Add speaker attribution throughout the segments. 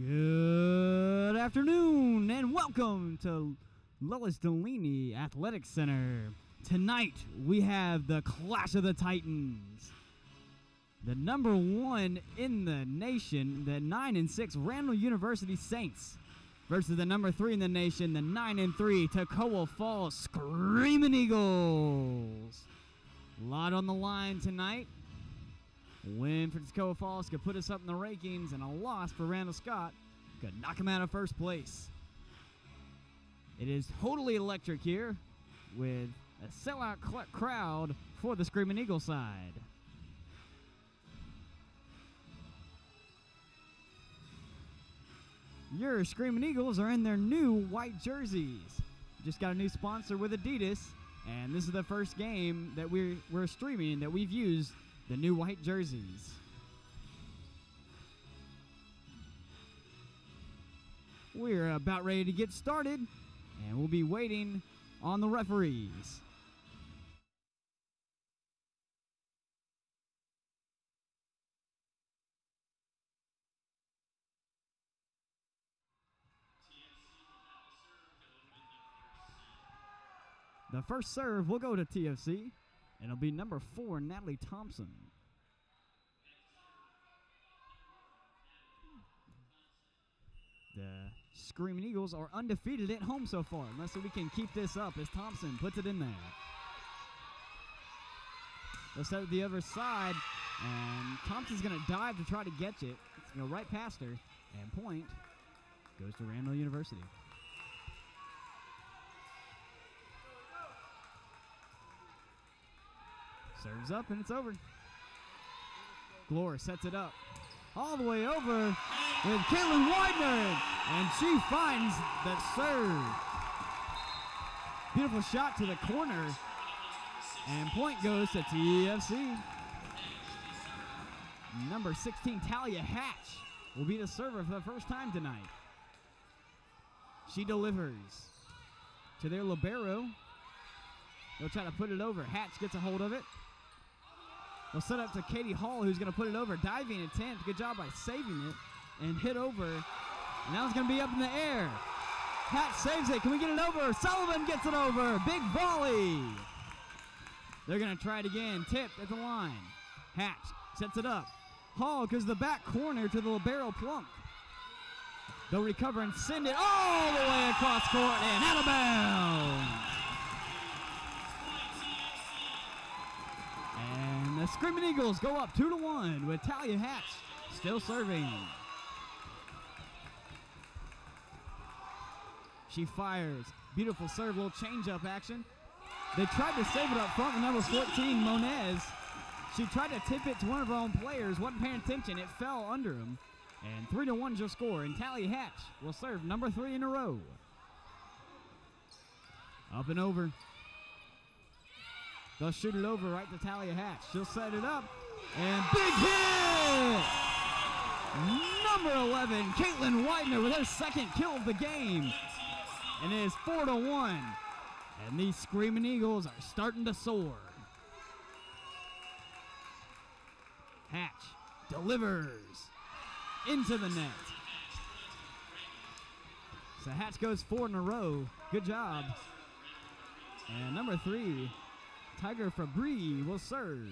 Speaker 1: Good afternoon and welcome to Lois Delaney Athletic Center. Tonight we have the Clash of the Titans. The number one in the nation, the nine and six Randall University Saints, versus the number three in the nation, the nine and three Toccoa Falls Screaming Eagles. A lot on the line tonight. Win for Toccoa Falls could put us up in the rankings, and a loss for Randall Scott could knock him out of first place. It is totally electric here with a sellout crowd for the Screaming Eagle side. Your Screaming Eagles are in their new white jerseys. Just got a new sponsor with Adidas, and this is the first game that we're, we're streaming that we've used the new white jerseys. We're about ready to get started, and we'll be waiting on the referees. The first serve will go to TFC. And It'll be number four, Natalie Thompson. The Screaming Eagles are undefeated at home so far. If we can keep this up as Thompson puts it in there. They'll set it the other side, and Thompson's going to dive to try to get it. It's going to right past her, and point goes to Randall University. Serves up, and it's over. Glore sets it up. All the way over with Caitlin Widener, and she finds that serve. Beautiful shot to the corner, and point goes to TFC. Number 16, Talia Hatch, will be the server for the first time tonight. She delivers to their libero. They'll try to put it over. Hatch gets a hold of it. They'll set up to Katie Hall, who's going to put it over. Diving attempt. Good job by saving it and hit over. And now it's going to be up in the air. Hatch saves it. Can we get it over? Sullivan gets it over. Big volley. They're going to try it again. Tipped at the line. Hatch sets it up. Hall goes to the back corner to the libero plunk. They'll recover and send it all the way across court and out of bounds. Screaming Eagles go up two to one with Talia Hatch still serving. She fires. Beautiful serve, little change-up action. They tried to save it up front number 14, Monez. She tried to tip it to one of her own players, wasn't paying attention. It fell under him. And 3 to 1 is your score. And Talia Hatch will serve number three in a row. Up and over. They'll shoot it over right to Talia Hatch. She'll set it up. And big hit! Number 11, Caitlin Widener with her second kill of the game. And it is 4 to 1. And these Screaming Eagles are starting to soar. Hatch delivers into the net. So Hatch goes four in a row. Good job. And number three, Tiger Fabry will serve.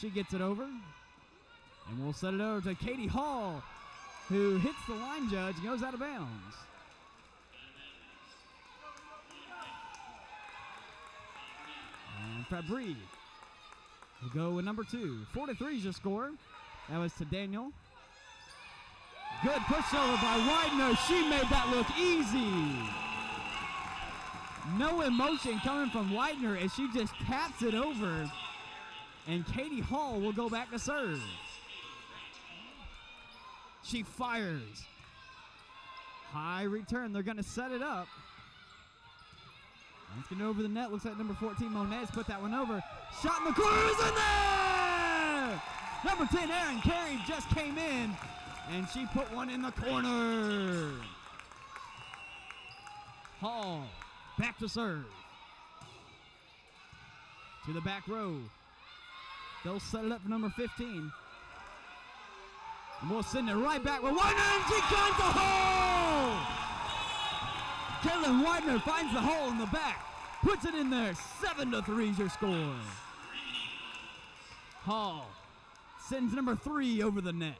Speaker 1: She gets it over. And we'll set it over to Katie Hall, who hits the line judge and goes out of bounds. And Fabry will go with number two. Four to three is your score. That was to Daniel. Good pushover by Widener. She made that look easy. No emotion coming from Widener as she just taps it over. And Katie Hall will go back to serve. She fires. High return. They're going to set it up. Going to over the net. Looks like number 14, Monez, put that one over. Shot in the corner is in there! Number 10, Erin Carey just came in, and she put one in the corner. Hall back to serve. To the back row. They'll set it up for number 15. And we'll send it right back with Widener, and she finds the hole! Caitlin Widener finds the hole in the back, puts it in there. Seven to three is your score. Hall sends number three over the net.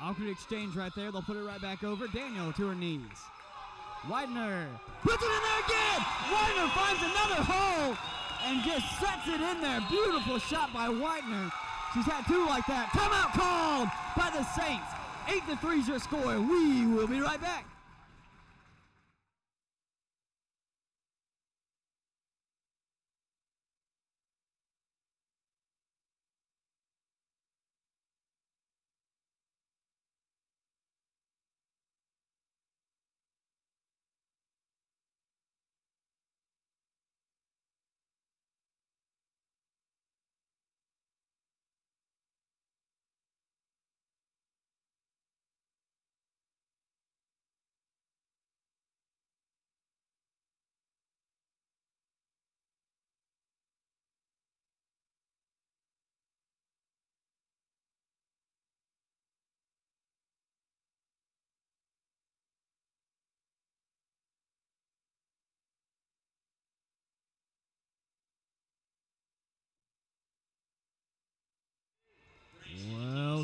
Speaker 1: Awkward exchange right there. They'll put it right back over. Daniel to her knees. Widener puts it in there again. Widener finds another hole and just sets it in there. Beautiful shot by Widener. She's had two like that. Timeout called by the Saints. Eight to three is your score. We will be right back.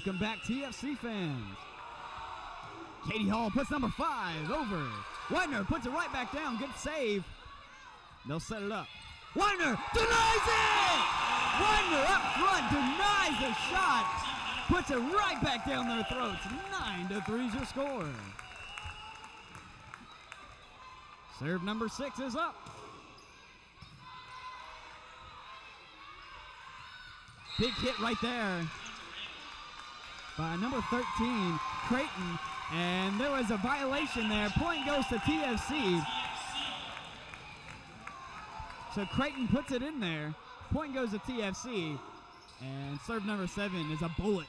Speaker 1: Welcome back, TFC fans. Katie Hall puts number five over. Widener puts it right back down. Good save. They'll set it up. Widener denies it! Widener up front denies the shot. Puts it right back down their throats. Nine to three's your score. Serve number six is up. Big hit right there by number 13, Creighton. And there was a violation there. Point goes to TFC. So Creighton puts it in there. Point goes to TFC. And serve number seven is a bullet.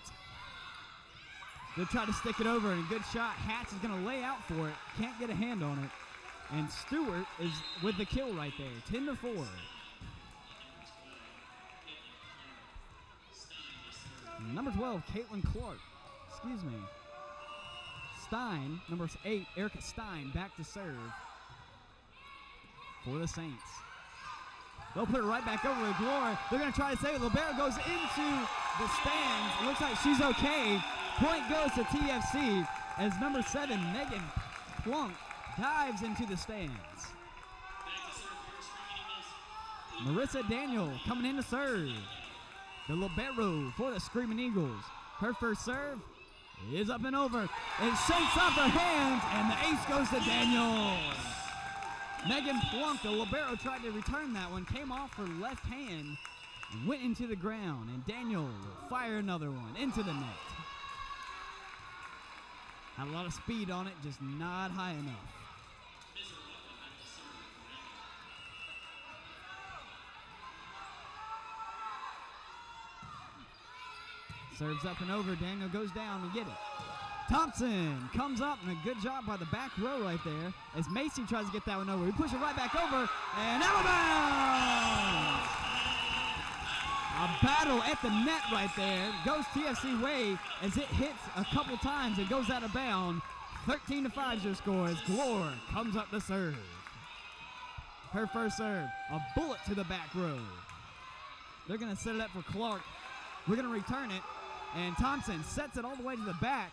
Speaker 1: They'll try to stick it over and a good shot. Hatch is going to lay out for it. Can't get a hand on it. And Stewart is with the kill right there. 10 to 4. Number 12, Caitlin Clark. Excuse me. Stein, number 8, Erica Stein, back to serve for the Saints. They'll put it right back over to Glore. They're going to try to save it. Libero goes into the stands. It looks like she's okay. Point goes to TFC as number 7, Megan Plunk, dives into the stands. Marissa Daniel coming in to serve. The libero for the Screaming Eagles. Her first serve is up and over. It shakes off her hands, and the ace goes to Daniel. Megan Plunk, the libero, tried to return that one, came off her left hand, went into the ground, and Daniel will fire another one into the net. Had a lot of speed on it, just not high enough. Serves up and over. Daniel goes down and get it. Thompson comes up and a good job by the back row right there as Macy tries to get that one over. He pushes it right back over and out of bounds. A battle at the net right there. Goes TFC way as it hits a couple times. and goes out of bounds. 13 to 5 is your score as Glore comes up to serve. Her first serve, a bullet to the back row. They're going to set it up for Clark. We're going to return it. And Thompson sets it all the way to the back.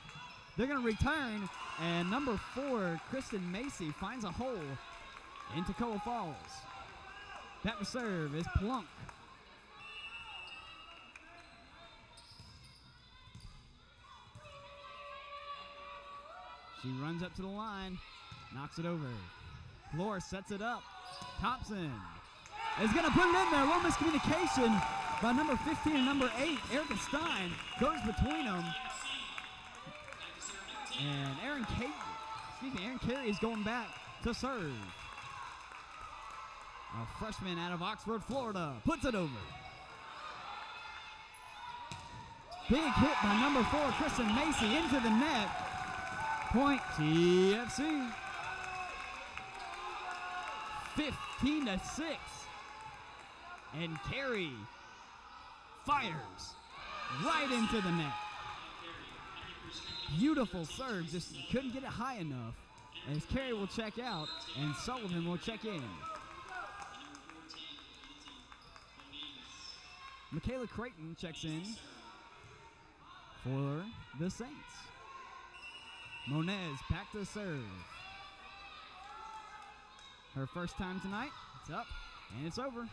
Speaker 1: They're going to return, and number four, Kristen Macy, finds a hole in Toccoa Falls. Back to serve is Plunk. She runs up to the line, knocks it over. Glore sets it up. Thompson is going to put it in there. A little miscommunication by number 15 and number 8, Erica Stein, goes between them. And Erin Carey, excuse me, Erin Carey is going back to serve. A freshman out of Oxford, Florida, puts it over. Big hit by number four, Kristen Macy, into the net. Point TFC. 15 to 6. And Carey fires right into the net. Beautiful serve, just couldn't get it high enough. As Carey will check out and Sullivan will check in. Michaela Creighton checks in for the Saints. Monez back to serve. Her first time tonight. It's up and it's over.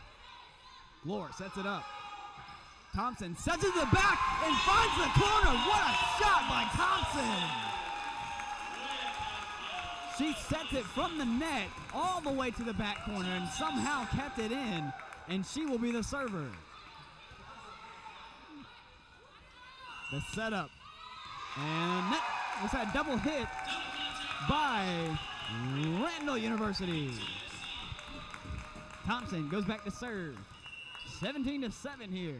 Speaker 1: Glore sets it up. Thompson sets it to the back and finds the corner. What a shot by Thompson! She sets it from the net all the way to the back corner and somehow kept it in, and she will be the server. The setup. And net was that double hit by Randall University. Thompson goes back to serve. 17 to 7 here.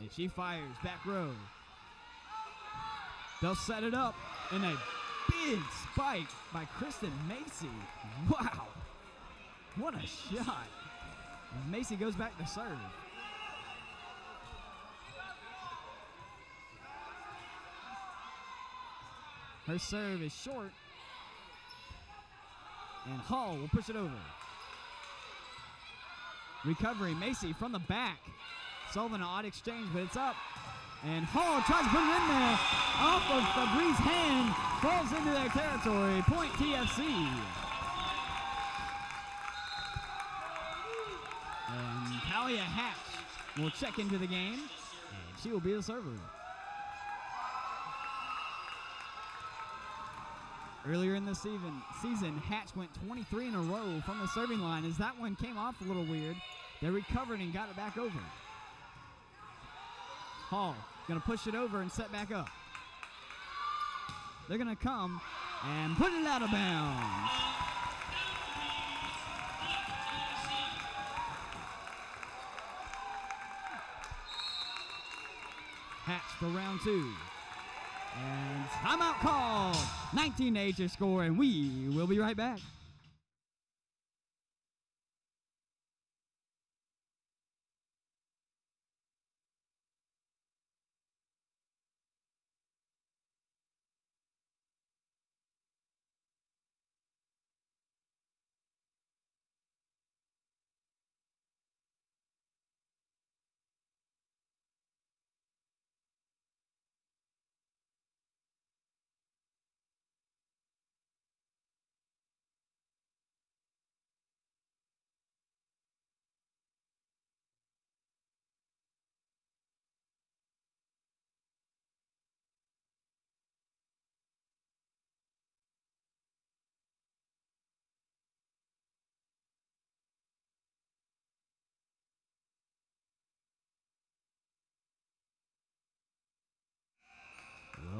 Speaker 1: And she fires back row. They'll set it up and a big spike by Kristen Macy. Wow. What a shot. Macy goes back to serve. Her serve is short. And Hall will push it over. Recovery, Macy from the back. Sullivan an odd exchange, but it's up. And Hall tries to put it in there. Off of Fabry's hand. Falls into their territory. Point TFC. And Talia Hatch will check into the game. And she will be the server. Earlier in the season, season, Hatch went 23 in a row from the serving line. As that one came off a little weird, they recovered and got it back over. Hall gonna push it over and set back up. They're gonna come and put it out of bounds. Hatch for round two. And timeout called. 19 to 8 your score, and we will be right back.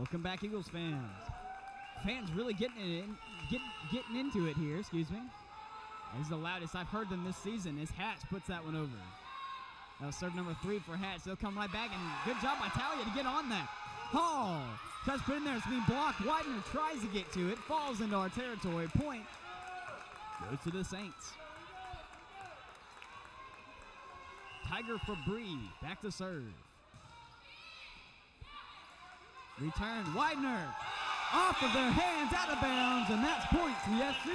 Speaker 1: Welcome back, Eagles fans. Fans really getting in, get, getting into it here. Excuse me. This is the loudest I've heard them this season. As Hatch puts that one over. That was serve number three for Hatch. They'll come right back, and good job by Talia to get on that. Hall tries to put in there. It's being blocked. Widener tries to get to it. Falls into our territory. Point goes to the Saints. Tiger Fabri back to serve. Return, Widener, off of their hands, out of bounds, and that's point to SC.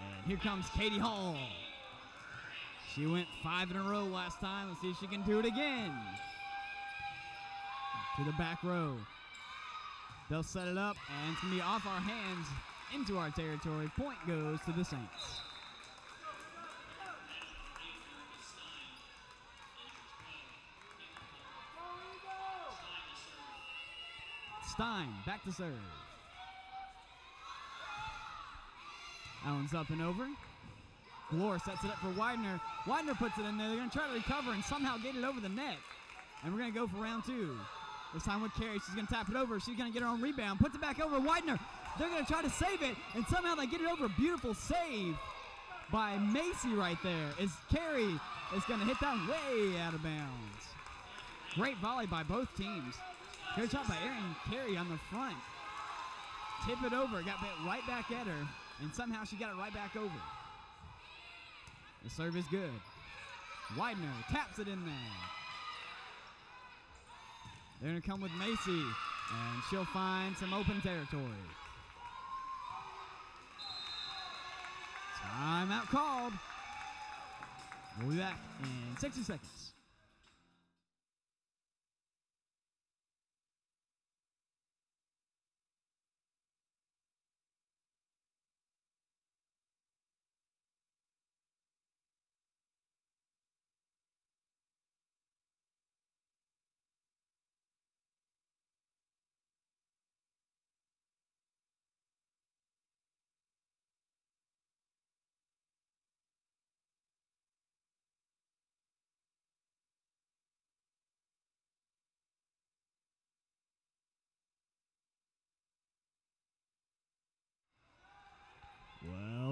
Speaker 1: And here comes Katie Hall. She went five in a row last time. Let's see if she can do it again. To the back row. They'll set it up, and it's going to be off our hands into our territory. Point goes to the Saints. Stein back to serve. Allen's up and over. Glore sets it up for Widener. Widener puts it in there. They're going to try to recover and somehow get it over the net. And we're going to go for round two. This time with Carey, she's going to tap it over. She's going to get her own rebound. Puts it back over Widener. They're going to try to save it, and somehow they get it over. Beautiful save by Macy right there. As Carey is going to hit that way out of bounds. Great volley by both teams. Good job by Erin Carey on the front. Tip it over, got it right back at her, and somehow she got it right back over. The serve is good. Widener taps it in there. They're going to come with Macy, and she'll find some open territory. Timeout called. We'll be back in 60 seconds.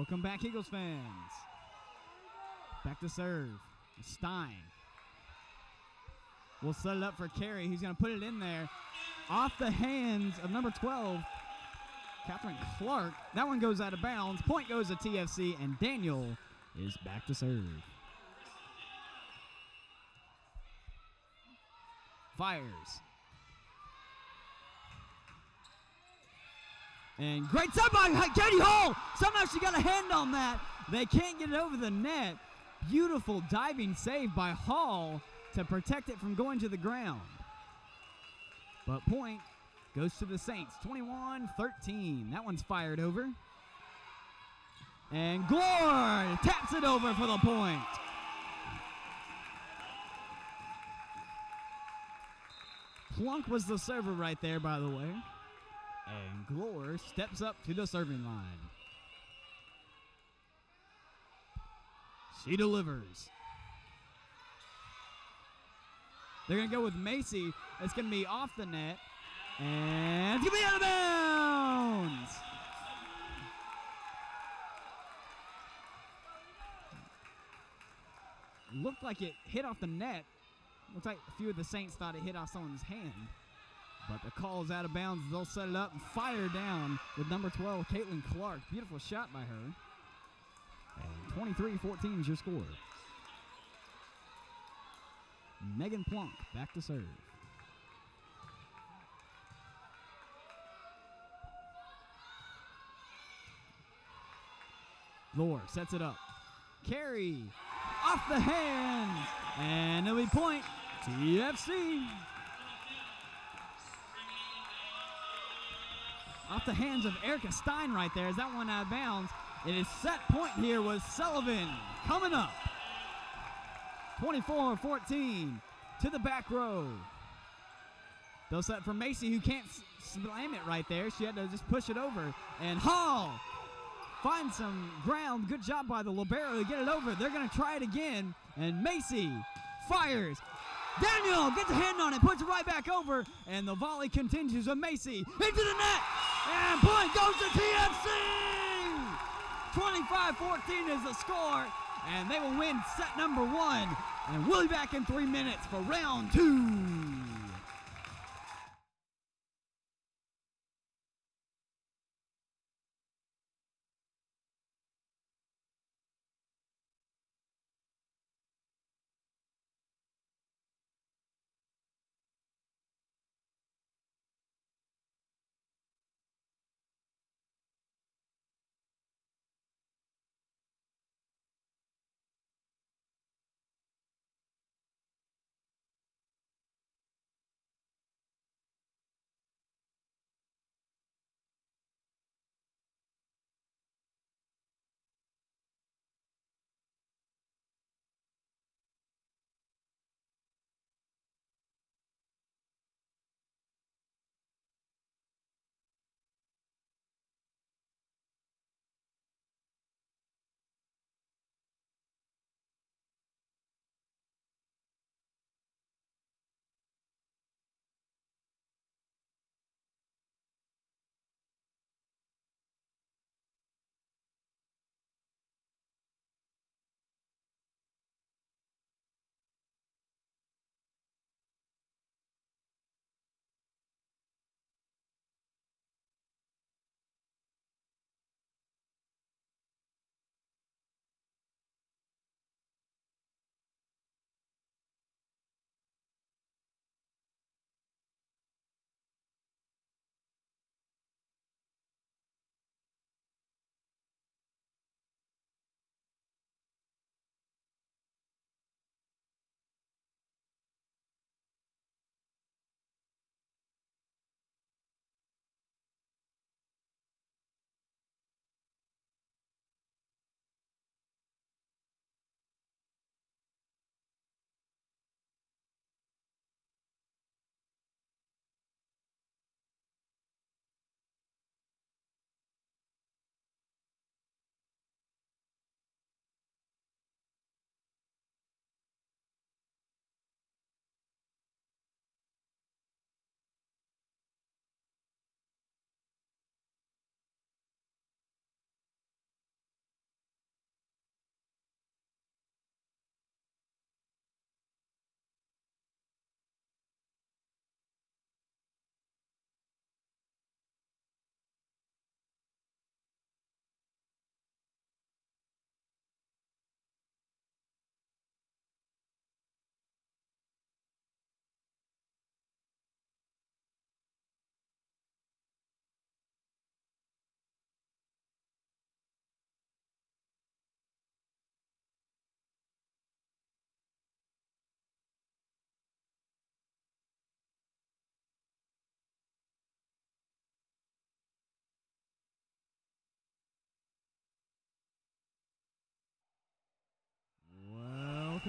Speaker 1: Welcome back, Eagles fans. Back to serve. Stein. We'll set it up for Carey. He's going to put it in there. Off the hands of number 12, Catherine Clark. That one goes out of bounds. Point goes to TFC, and Daniel is back to serve. Fires. And great save by Katie Hall. Somehow she got a hand on that. They can't get it over the net. Beautiful diving save by Hall to protect it from going to the ground. But point goes to the Saints. 21 13. That one's fired over. And Glore taps it over for the point. Plunk was the server right there, by the way. And Glore steps up to the serving line. She delivers. They're going to go with Macy. It's going to be off the net. And it's going to be out of bounds. Looked like it hit off the net. Looks like a few of the Saints thought it hit off someone's hand. But the call is out of bounds. They'll set it up and fire down with number 12, Caitlin Clark. Beautiful shot by her. And 23-14 is your score. Megan Plunk back to serve. Glore sets it up. Carry off the hands. And it'll be point TFC. Off the hands of Erica Stein right there. Is that one out of bounds? It is set point here with Sullivan coming up. 24-14 to the back row. They'll set for Macy, who can't slam it right there. She had to just push it over. And Hall finds some ground. Good job by the Libero to get it over. They're going to try it again. And Macy fires. Daniel gets a hand on it, puts it right back over. And the volley continues with Macy into the net. And point goes to TFC. 25-14 is the score. And they will win set number one. And we'll be back in three minutes for round two.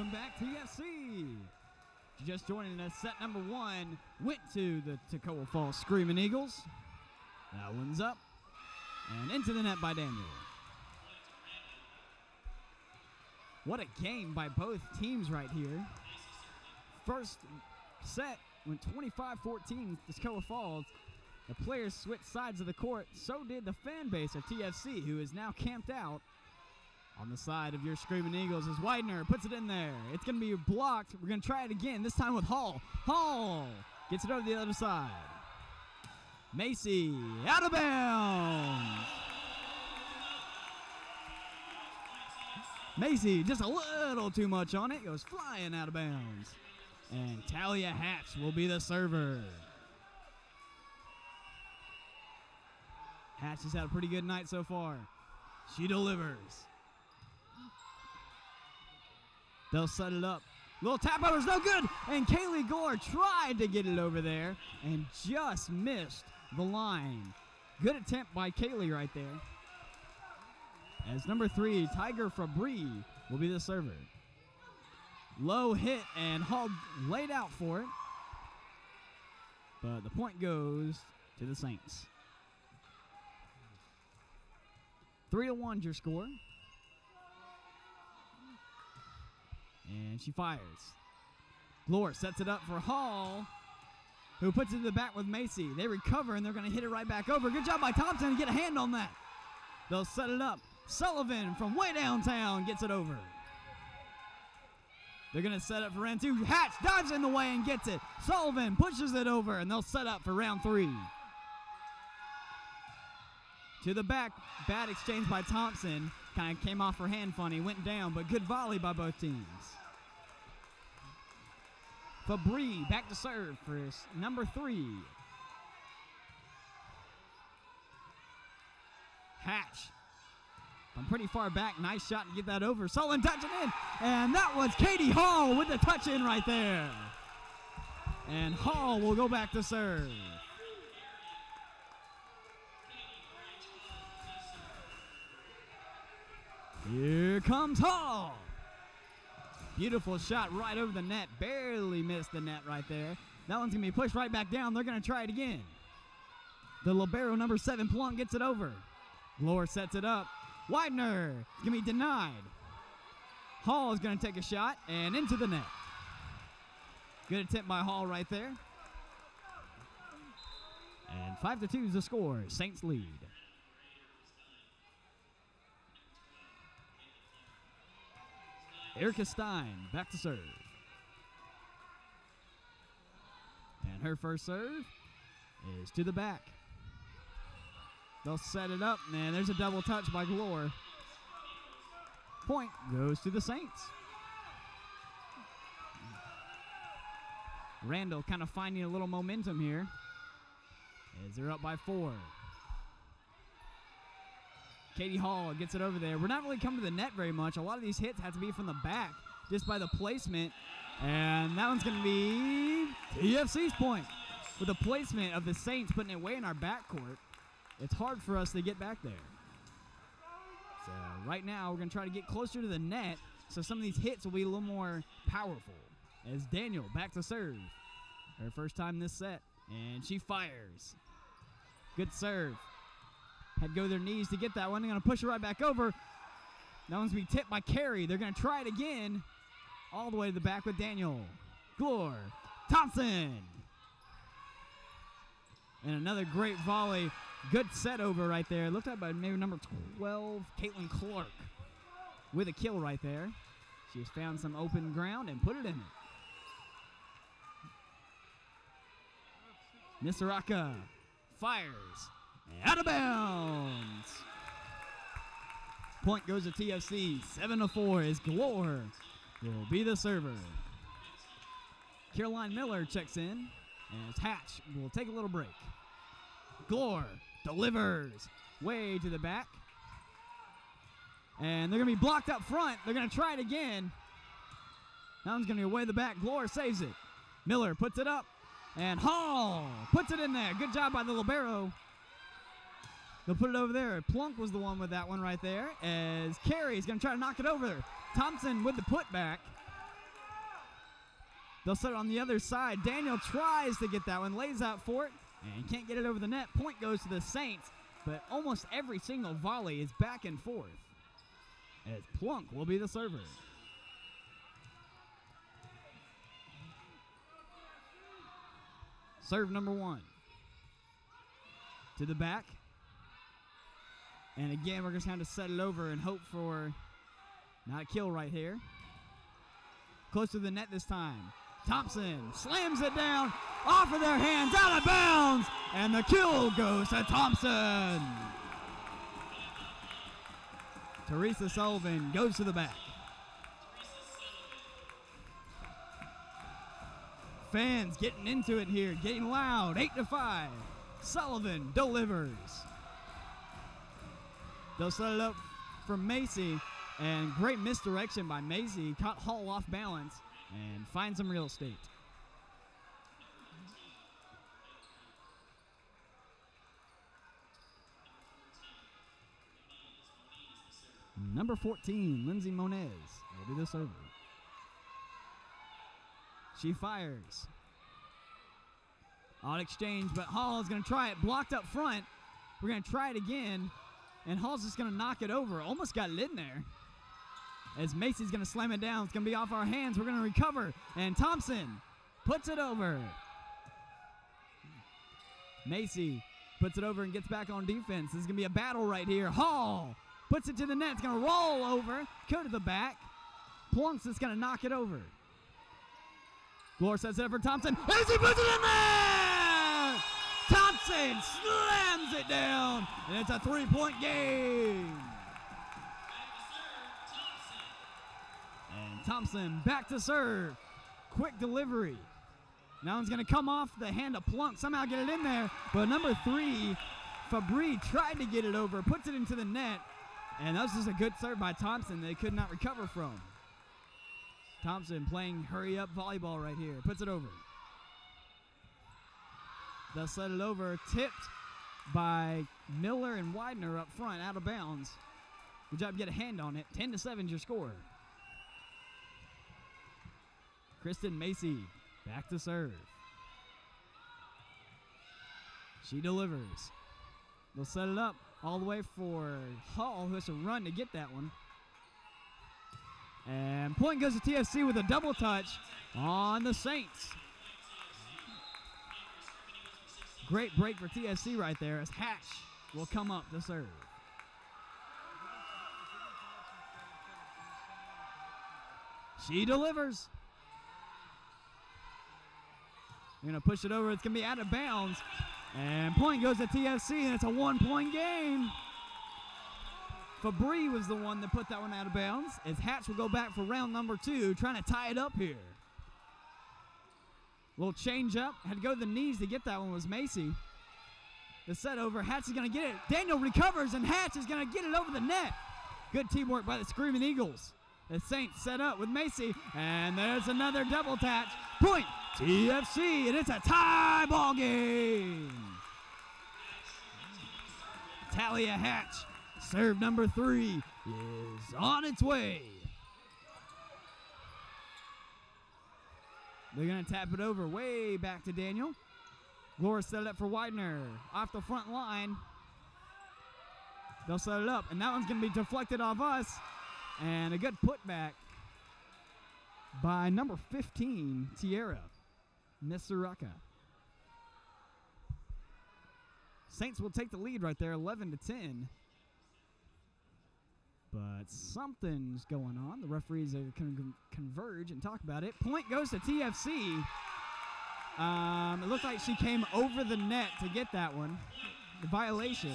Speaker 1: Back TFC. Just joining us, set number one went to the Toccoa Falls Screaming Eagles. That one's up and into the net by Daniel. What a game by both teams right here. First set went 25 14 Toccoa Falls. The players switched sides of the court. So did the fan base of TFC, who is now camped out on the side of your Screaming Eagles as Widener puts it in there. It's going to be blocked. We're going to try it again, this time with Hall. Hall gets it over the other side. Macy out of bounds. Macy just a little too much on it. Goes flying out of bounds. And Talia Hatch will be the server. Hatch has had a pretty good night so far. She delivers. They'll set it up. Little tap is no good. And Kaylee Glore tried to get it over there and just missed the line. Good attempt by Kaylee right there. As number three, Tiger Fabri will be the server. Low hit and Hall laid out for it. But the point goes to the Saints. Three to one's your score. And she fires. Glore sets it up for Hall, who puts it in the back with Macy. They recover and they're going to hit it right back over. Good job by Thompson to get a hand on that. They'll set it up. Sullivan from way downtown gets it over. They're going to set up for round two. Hatch dives in the way and gets it. Sullivan pushes it over, and they'll set up for round three. To the back, bad exchange by Thompson. Kind of came off her hand funny, went down, but good volley by both teams. Fabri back to serve for number three. Hatch from pretty far back. Nice shot to get that over. Sullivan touching in. And that was Katie Hall with the touch in right there. And Hall will go back to serve. Here comes Hall. Beautiful shot right over the net. Barely missed the net right there. That one's going to be pushed right back down. They're going to try it again. The Libero number seven, Plunk, gets it over. Glore sets it up. Widener is going to be denied. Hall is going to take a shot and into the net. Good attempt by Hall right there. And 5 to 2 is the score. Saints lead. Erica Stein back to serve. And her first serve is to the back. They'll set it up, and there's a double touch by Glore. Point goes to the Saints. Randall kind of finding a little momentum here as they're up by four. Katie Hall gets it over there. We're not really coming to the net very much. A lot of these hits have to be from the back just by the placement. And that one's going to be TFC's point. With the placement of the Saints putting it way in our backcourt, it's hard for us to get back there. So right now, we're going to try to get closer to the net so some of these hits will be a little more powerful. As Daniel back to serve. Her first time this set. And she fires. Good serve. Had to go to their knees to get that one. They're going to push it right back over. That one's going to be tipped by Carey. They're going to try it again. All the way to the back with Daniel. Glore. Thompson. And another great volley. Good set over right there. Looked like by maybe number 12, Caitlin Clark. With a kill right there. She's found some open ground and put it in. Nisaraka fires. Out of bounds. Point goes to TFC. 7 to 4 is Glore will be the server. Caroline Miller checks in as Hatch will take a little break. Glore delivers way to the back. And they're going to be blocked up front. They're going to try it again. That one's going to be way the back. Glore saves it. Miller puts it up. And Hall puts it in there. Good job by the Libero. They'll put it over there. Plunk was the one with that one right there. As Carey is going to try to knock it over. Thompson with the putback. They'll set it on the other side. Daniel tries to get that one, lays out for it, and can't get it over the net. Point goes to the Saints, but almost every single volley is back and forth. As Plunk will be the server. Serve number one. To the back. And again, we're just going to set it over and hope for not a kill right here. Close to the net this time. Thompson slams it down off of their hands, out of bounds, and the kill goes to Thompson. Teresa Sullivan goes to the back. Fans getting into it here, getting loud, 8 to 5. Sullivan delivers. They'll set it up for Macy, and great misdirection by Macy. Caught Hall off balance and finds some real estate. Number 14, Lindsay Moniz will be the server. She fires. Odd exchange, but Hall is going to try it. Blocked up front. We're going to try it again. And Hall's just going to knock it over. Almost got it in there. As Macy's going to slam it down. It's going to be off our hands. We're going to recover. And Thompson puts it over. Macy puts it over and gets back on defense. This is going to be a battle right here. Hall puts it to the net. It's going to roll over, go to the back. Plunks is going to knock it over. Glore sets it up for Thompson. As he puts it in there! Thompson slams it down, and it's a three-point game. And Thompson back to serve. Quick delivery. Now one's going to come off the hand of Plunk, somehow get it in there. But number three, Fabry tried to get it over, puts it into the net. And that was just a good serve by Thompson they could not recover from. Thompson playing hurry up volleyball right here. Puts it over. They'll set it over. Tipped by Miller and Widener up front, out of bounds. Good job, get a hand on it. 10 to 7 is your score. Kristen Macy back to serve. She delivers. They'll set it up all the way for Hall, who has to run to get that one. And point goes to TFC with a double touch on the Saints. Great break for TFC right there as Hatch will come up to serve. She delivers. They're going to push it over. It's going to be out of bounds. And point goes to TFC, and it's a one point game. Fabry was the one that put that one out of bounds. As Hatch will go back for round number two, trying to tie it up here. Little change up. Had to go to the knees to get that one was Macy. The set over. Hatch is going to get it. Daniel recovers, and Hatch is going to get it over the net. Good teamwork by the Screaming Eagles. The Saints set up with Macy, and there's another double touch. Point TFC, and it's a tie ball game. Talia Hatch, serve number three, is on its way. They're going to tap it over way back to Daniel. Glora set it up for Widener off the front line. They'll set it up, and that one's going to be deflected off us. And a good putback by number 15, Tierra Misuraka. Saints will take the lead right there, 11 to 10. But something's going on. The referees are going to converge and talk about it. Point goes to TFC. Um, it looked like she came over the net to get that one. The violation.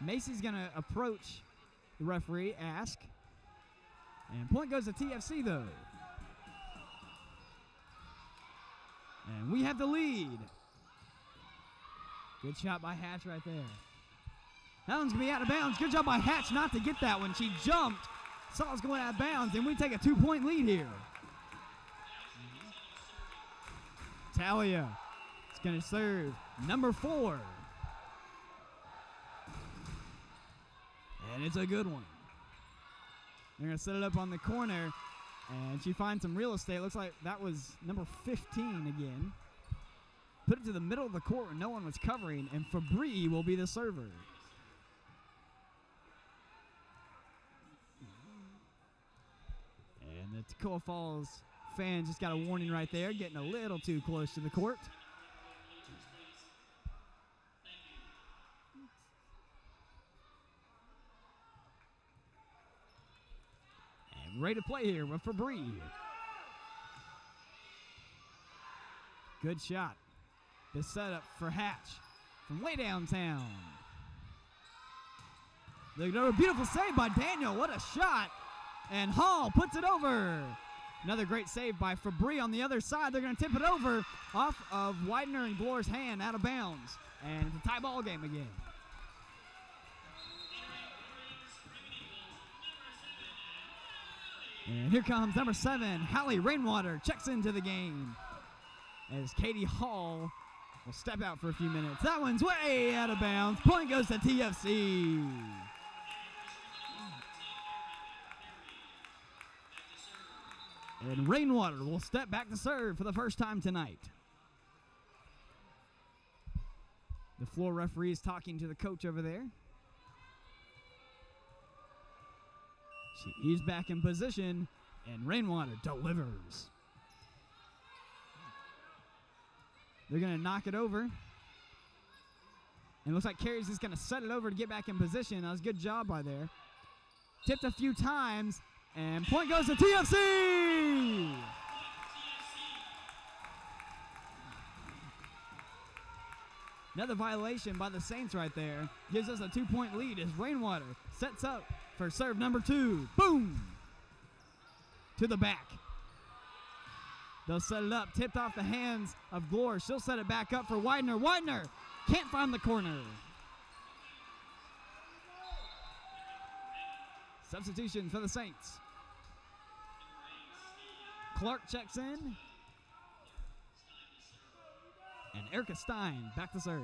Speaker 1: Macy's going to approach the referee, ask. And point goes to TFC, though. And we have the lead. Good shot by Hatch right there. That one's going to be out of bounds. Good job by Hatch not to get that one. She jumped, saw it was going out of bounds, and we take a two point lead here. Talia is going to serve number four. And it's a good one. They're going to set it up on the corner. And she finds some real estate. Looks like that was number 15 again. Put it to the middle of the court where no one was covering, and Fabry will be the server. The Toccoa Falls fans just got a warning right there, getting a little too close to the court. And ready to play here with Fabry. Good shot. The setup for Hatch from way downtown. Look at a beautiful save by Daniel. What a shot. And Hall puts it over. Another great save by Fabry on the other side. They're going to tip it over off of Widener and Glore's hand out of bounds. And it's a tie ball game again. And here comes number seven, Hallie Rainwater, checks into the game as Katie Hall will step out for a few minutes. That one's way out of bounds. Point goes to TFC. And Rainwater will step back to serve for the first time tonight. The floor referee is talking to the coach over there. She is back in position, and Rainwater delivers. They're going to knock it over. And looks like Carey's just going to set it over to get back in position. That was a good job by there. Tipped a few times, and point goes to TFC! Another violation by the Saints right there gives us a two point lead as Rainwater sets up for serve number two. Boom! To the back. They'll set it up, tipped off the hands of Glore. She'll set it back up for Widener. Widener can't find the corner. Substitution for the Saints. Clark checks in. And Erica Stein back to serve.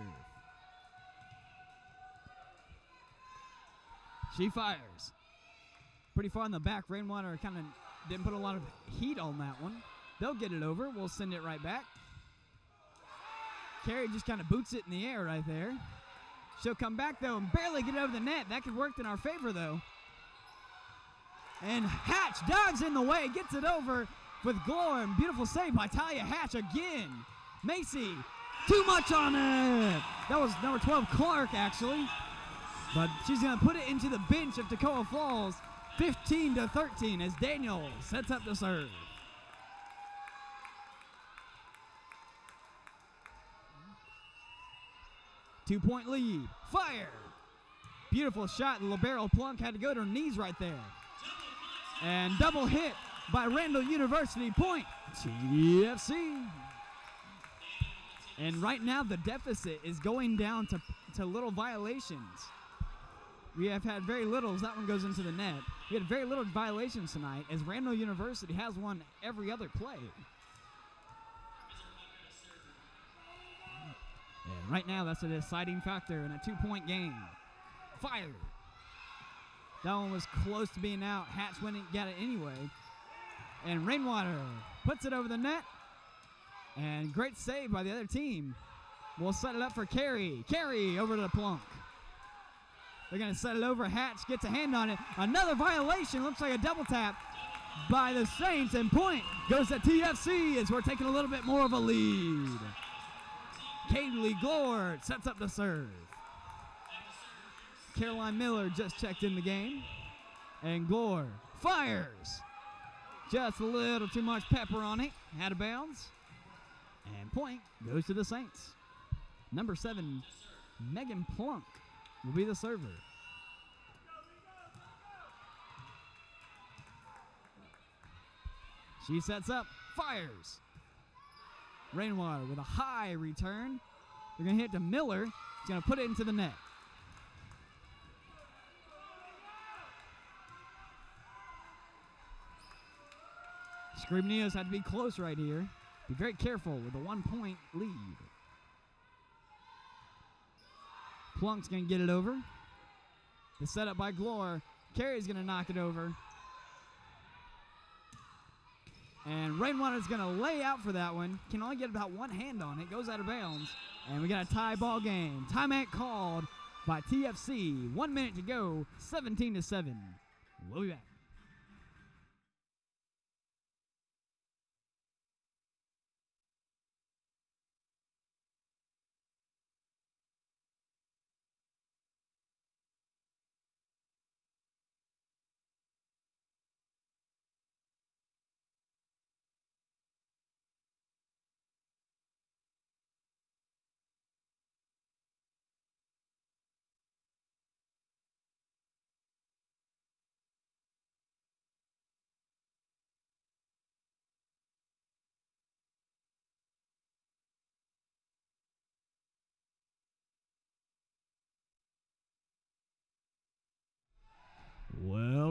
Speaker 1: She fires. Pretty far in the back. Rainwater kind of didn't put a lot of heat on that one. They'll get it over. We'll send it right back. Carey just kind of boots it in the air right there. She'll come back though and barely get it over the net. That could work in our favor though. And Hatch dives in the way, gets it over with Glow and beautiful save by Talia Hatch again. Macy, too much on it. That was number 12 Clark actually. But she's going to put it into the bench of Toccoa Falls 15 to 13 as Daniel sets up the serve. Two point lead. Fire. Beautiful shot. Libero Plunk had to go to her knees right there. And double hit by Randall University. Point. TFC. And right now the deficit is going down to, to little violations. We have had very little as that one goes into the net. We had very little violations tonight as Randall University has won every other play. And right now, that's a deciding factor in a two point game. Fire. That one was close to being out. Hatch went and got it anyway. And Rainwater puts it over the net. And great save by the other team. We'll set it up for Carey. Carey over to the plunk. They're going to set it over. Hatch gets a hand on it. Another violation. Looks like a double tap by the Saints. And point goes to TFC as we're taking a little bit more of a lead. Kaylee Glore sets up the serve. Caroline Miller just checked in the game. And Glore fires. Just a little too much pepper on it. Out of bounds. And point goes to the Saints. Number seven, Megan Plunk will be the server. She sets up, fires. Rainwater with a high return. They're going to hit to Miller. He's going to put it into the net. Scribnios had to be close right here. Be very careful with a one point lead. Plunk's going to get it over. The setup by Glore. Carey's going to knock it over. And Rainwater's going to lay out for that one. Can only get about one hand on it. Goes out of bounds. And we got a tie ball game. Timeout called by TFC. One minute to go. 17 to 7. We'll be back.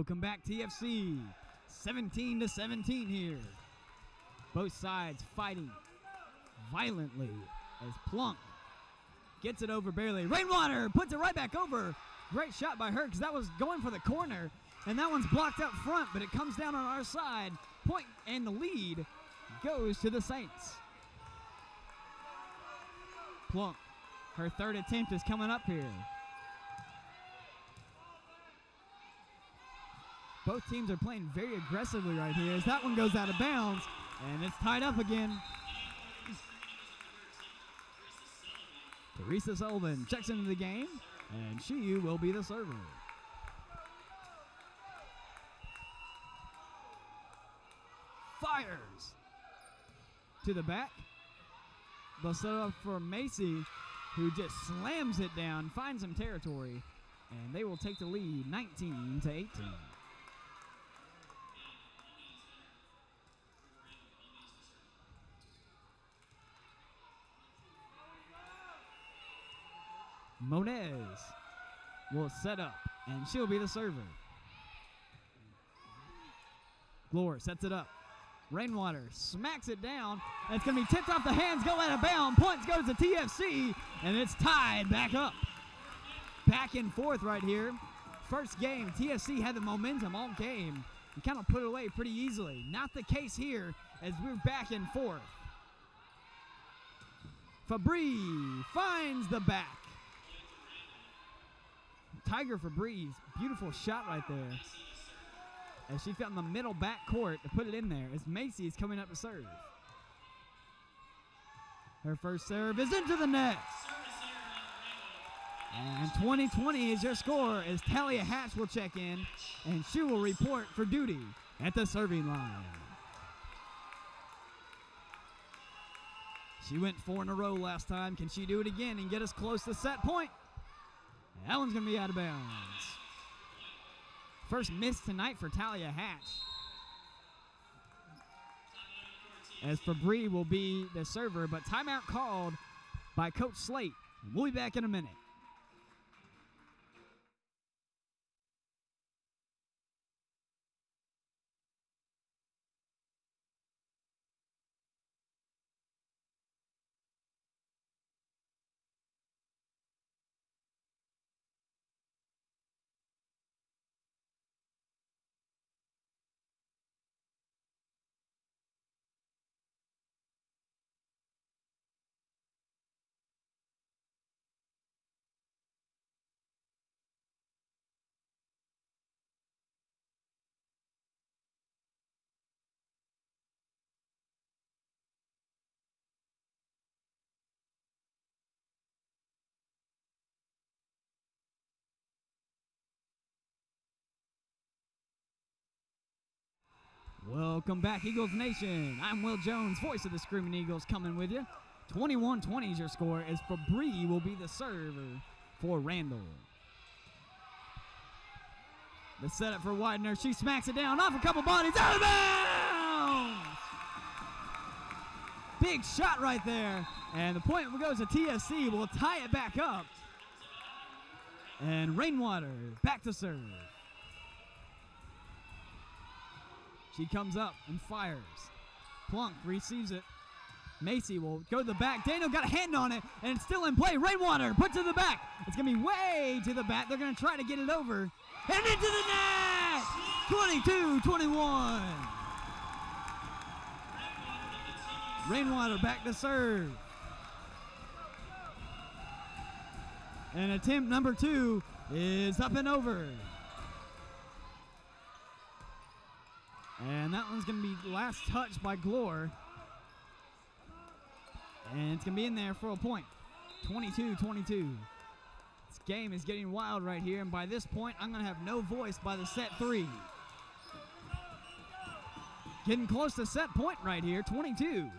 Speaker 1: Welcome back, TFC. 17 to 17 here. Both sides fighting violently as Plunk gets it over barely. Rainwater puts it right back over. Great shot by her because that was going for the corner. And that one's blocked up front, but it comes down on our side. Point and the lead goes to the Saints. Plunk, her third attempt is coming up here. Both teams are playing very aggressively right here as that one goes out of bounds and it's tied up again. Teresa Sullivan checks into the game and she will be the server. Fires to the back. Up for Macy, who just slams it down, finds some territory, and they will take the lead 19 to 18. Moniz will set up, and she'll be the server. Glore sets it up. Rainwater smacks it down. It's going to be tipped off the hands, go out of bounds. Points goes to TFC, and it's tied back up. Back and forth right here. First game, TFC had the momentum all game and kind of put it away pretty easily. Not the case here as we're back and forth. Fabry finds the back. Tiger Febreze, beautiful shot right there. As she found the middle back court to put it in there as Macy is coming up to serve. Her first serve is into the net. And 2020 is your score as Talia Hatch will check in and she will report for duty at the serving line. She went four in a row last time. Can she do it again and get us close to set point? That one's going to be out of bounds. First miss tonight for Talia Hatch. As Fabry will be the server, but timeout called by Coach Slate. We'll be back in a minute. Welcome back, Eagles Nation. I'm Will Jones, voice of the Screaming Eagles, coming with you. 21 20 is your score as Fabry will be the server for Randall. The setup for Widener. She smacks it down off a couple bodies. Out of bounds! Big shot right there. And the point goes to TFC. We'll tie it back up. And Rainwater back to serve. She comes up and fires. Plunk receives it. Macy will go to the back. Daniel got a hand on it, and it's still in play. Rainwater put to the back. It's going to be way to the back. They're going to try to get it over. And into the net! 22 21. Rainwater back to serve. And attempt number two is up and over. And that one's going to be last touch by Glore. And it's going to be in there for a point. 22 22. This game is getting wild right here. And by this point, I'm going to have no voice by the set three. Getting close to set point right here 22.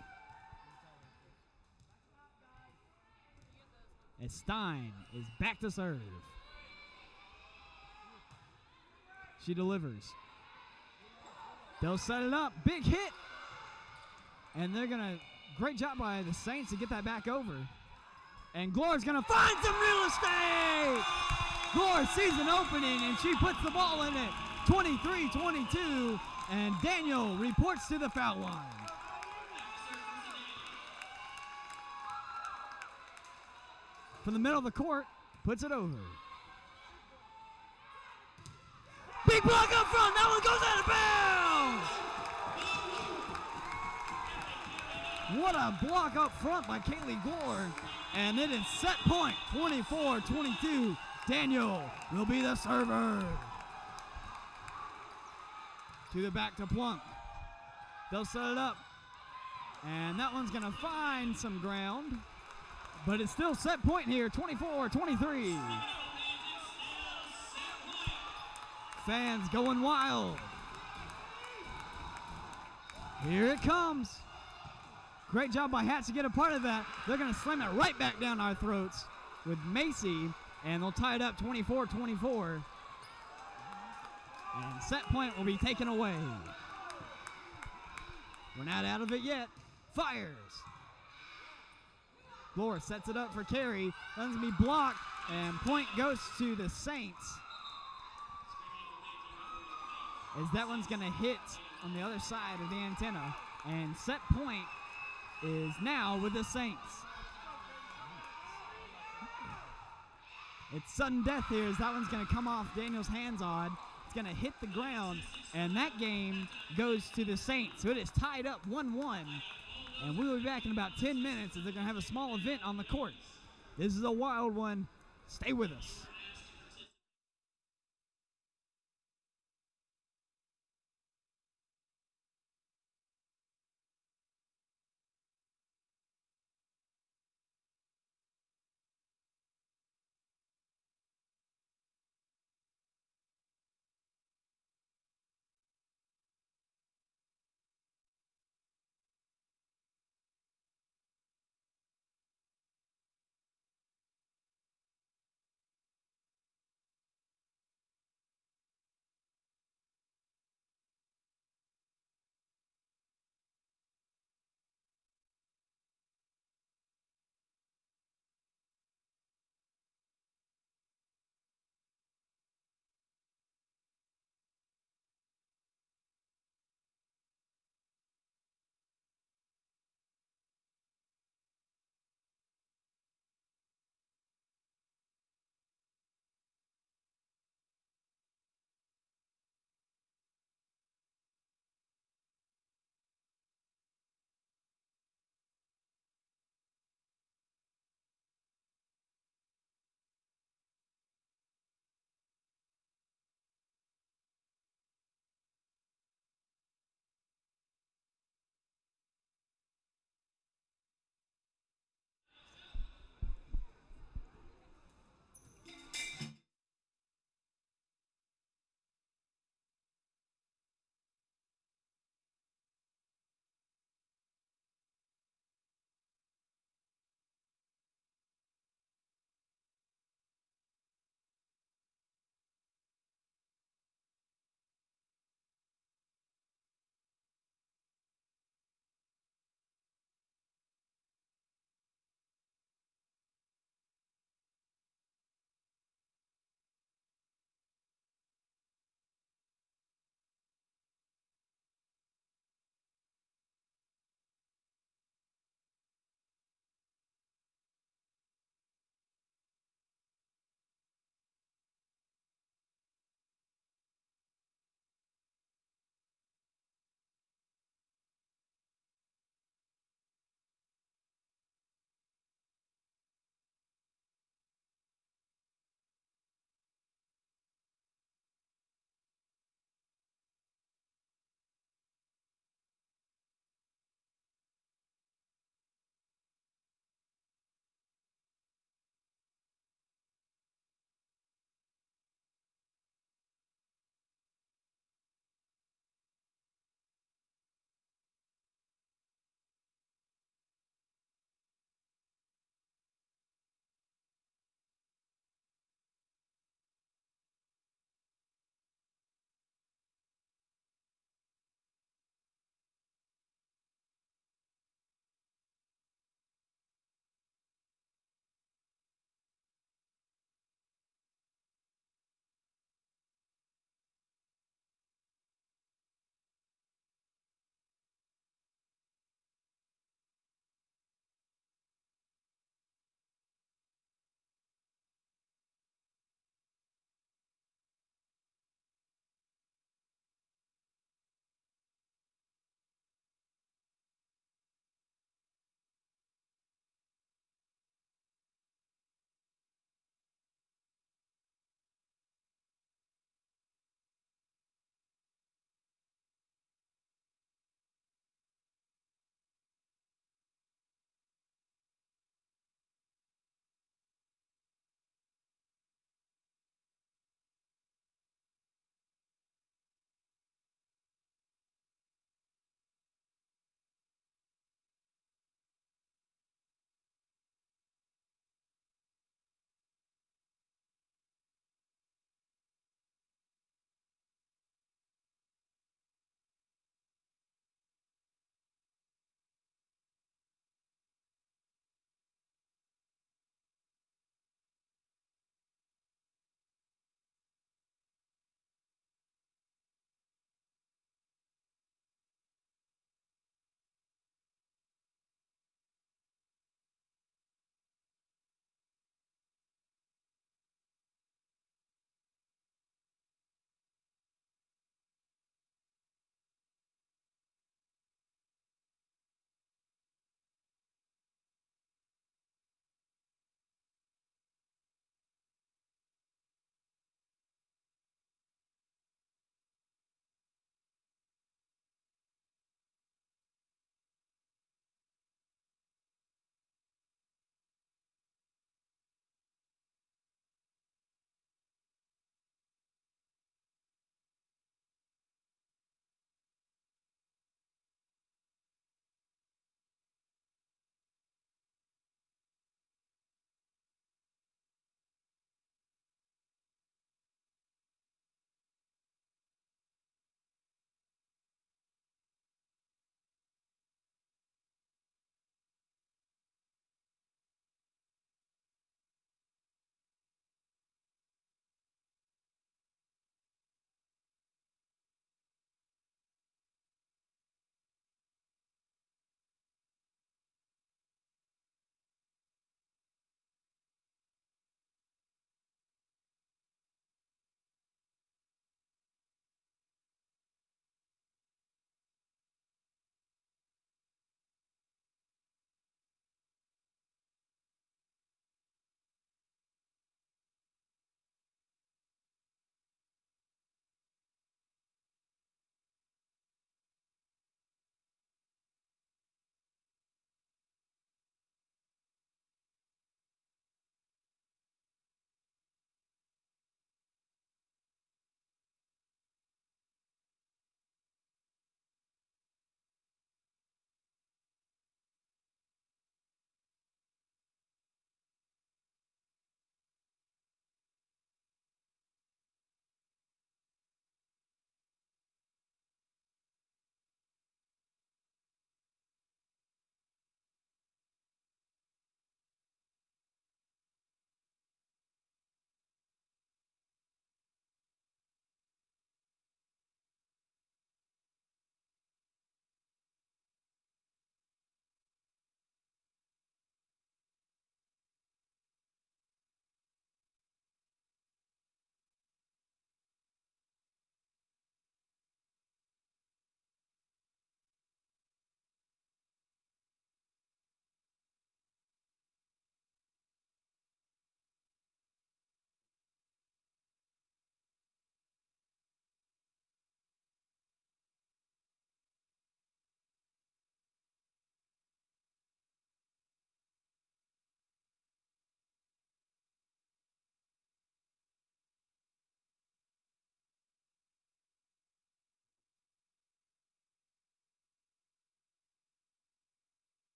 Speaker 1: As Stein is back to serve. She delivers. They'll set it up. Big hit. And they're going to, great job by the Saints to get that back over. And Glore's going to find some real estate. Glore sees an opening and she puts the ball in it. 23 22. And Daniel reports to the foul line. From the middle of the court, puts it over. Big block up front. That one goes out of bounds. What a block up front by Kaylee Glore. And it is set point 24 22. Daniel will be the server. To the back to Plunk. They'll set it up. And that one's going to find some ground. But it's still set point here 24 23. Fans going wild. Here it comes. Great job by Hatch to get a part of that. They're going to slam it right back down our throats with Macy, and they'll tie it up 24 24. And set point will be taken away. We're not out of it yet. Fires. Laura sets it up for Carey. That's going to be blocked, and point goes to the Saints. As that one's going to hit on the other side of the antenna. And set point is now with the Saints. It's sudden death here as that one's going to come off Daniel's hands on. It's going to hit the ground, and that game goes to the Saints. So it is tied up 1 1. And we will be back in about 10 minutes as they're going to have a small event on the court. This is a wild one. Stay with us.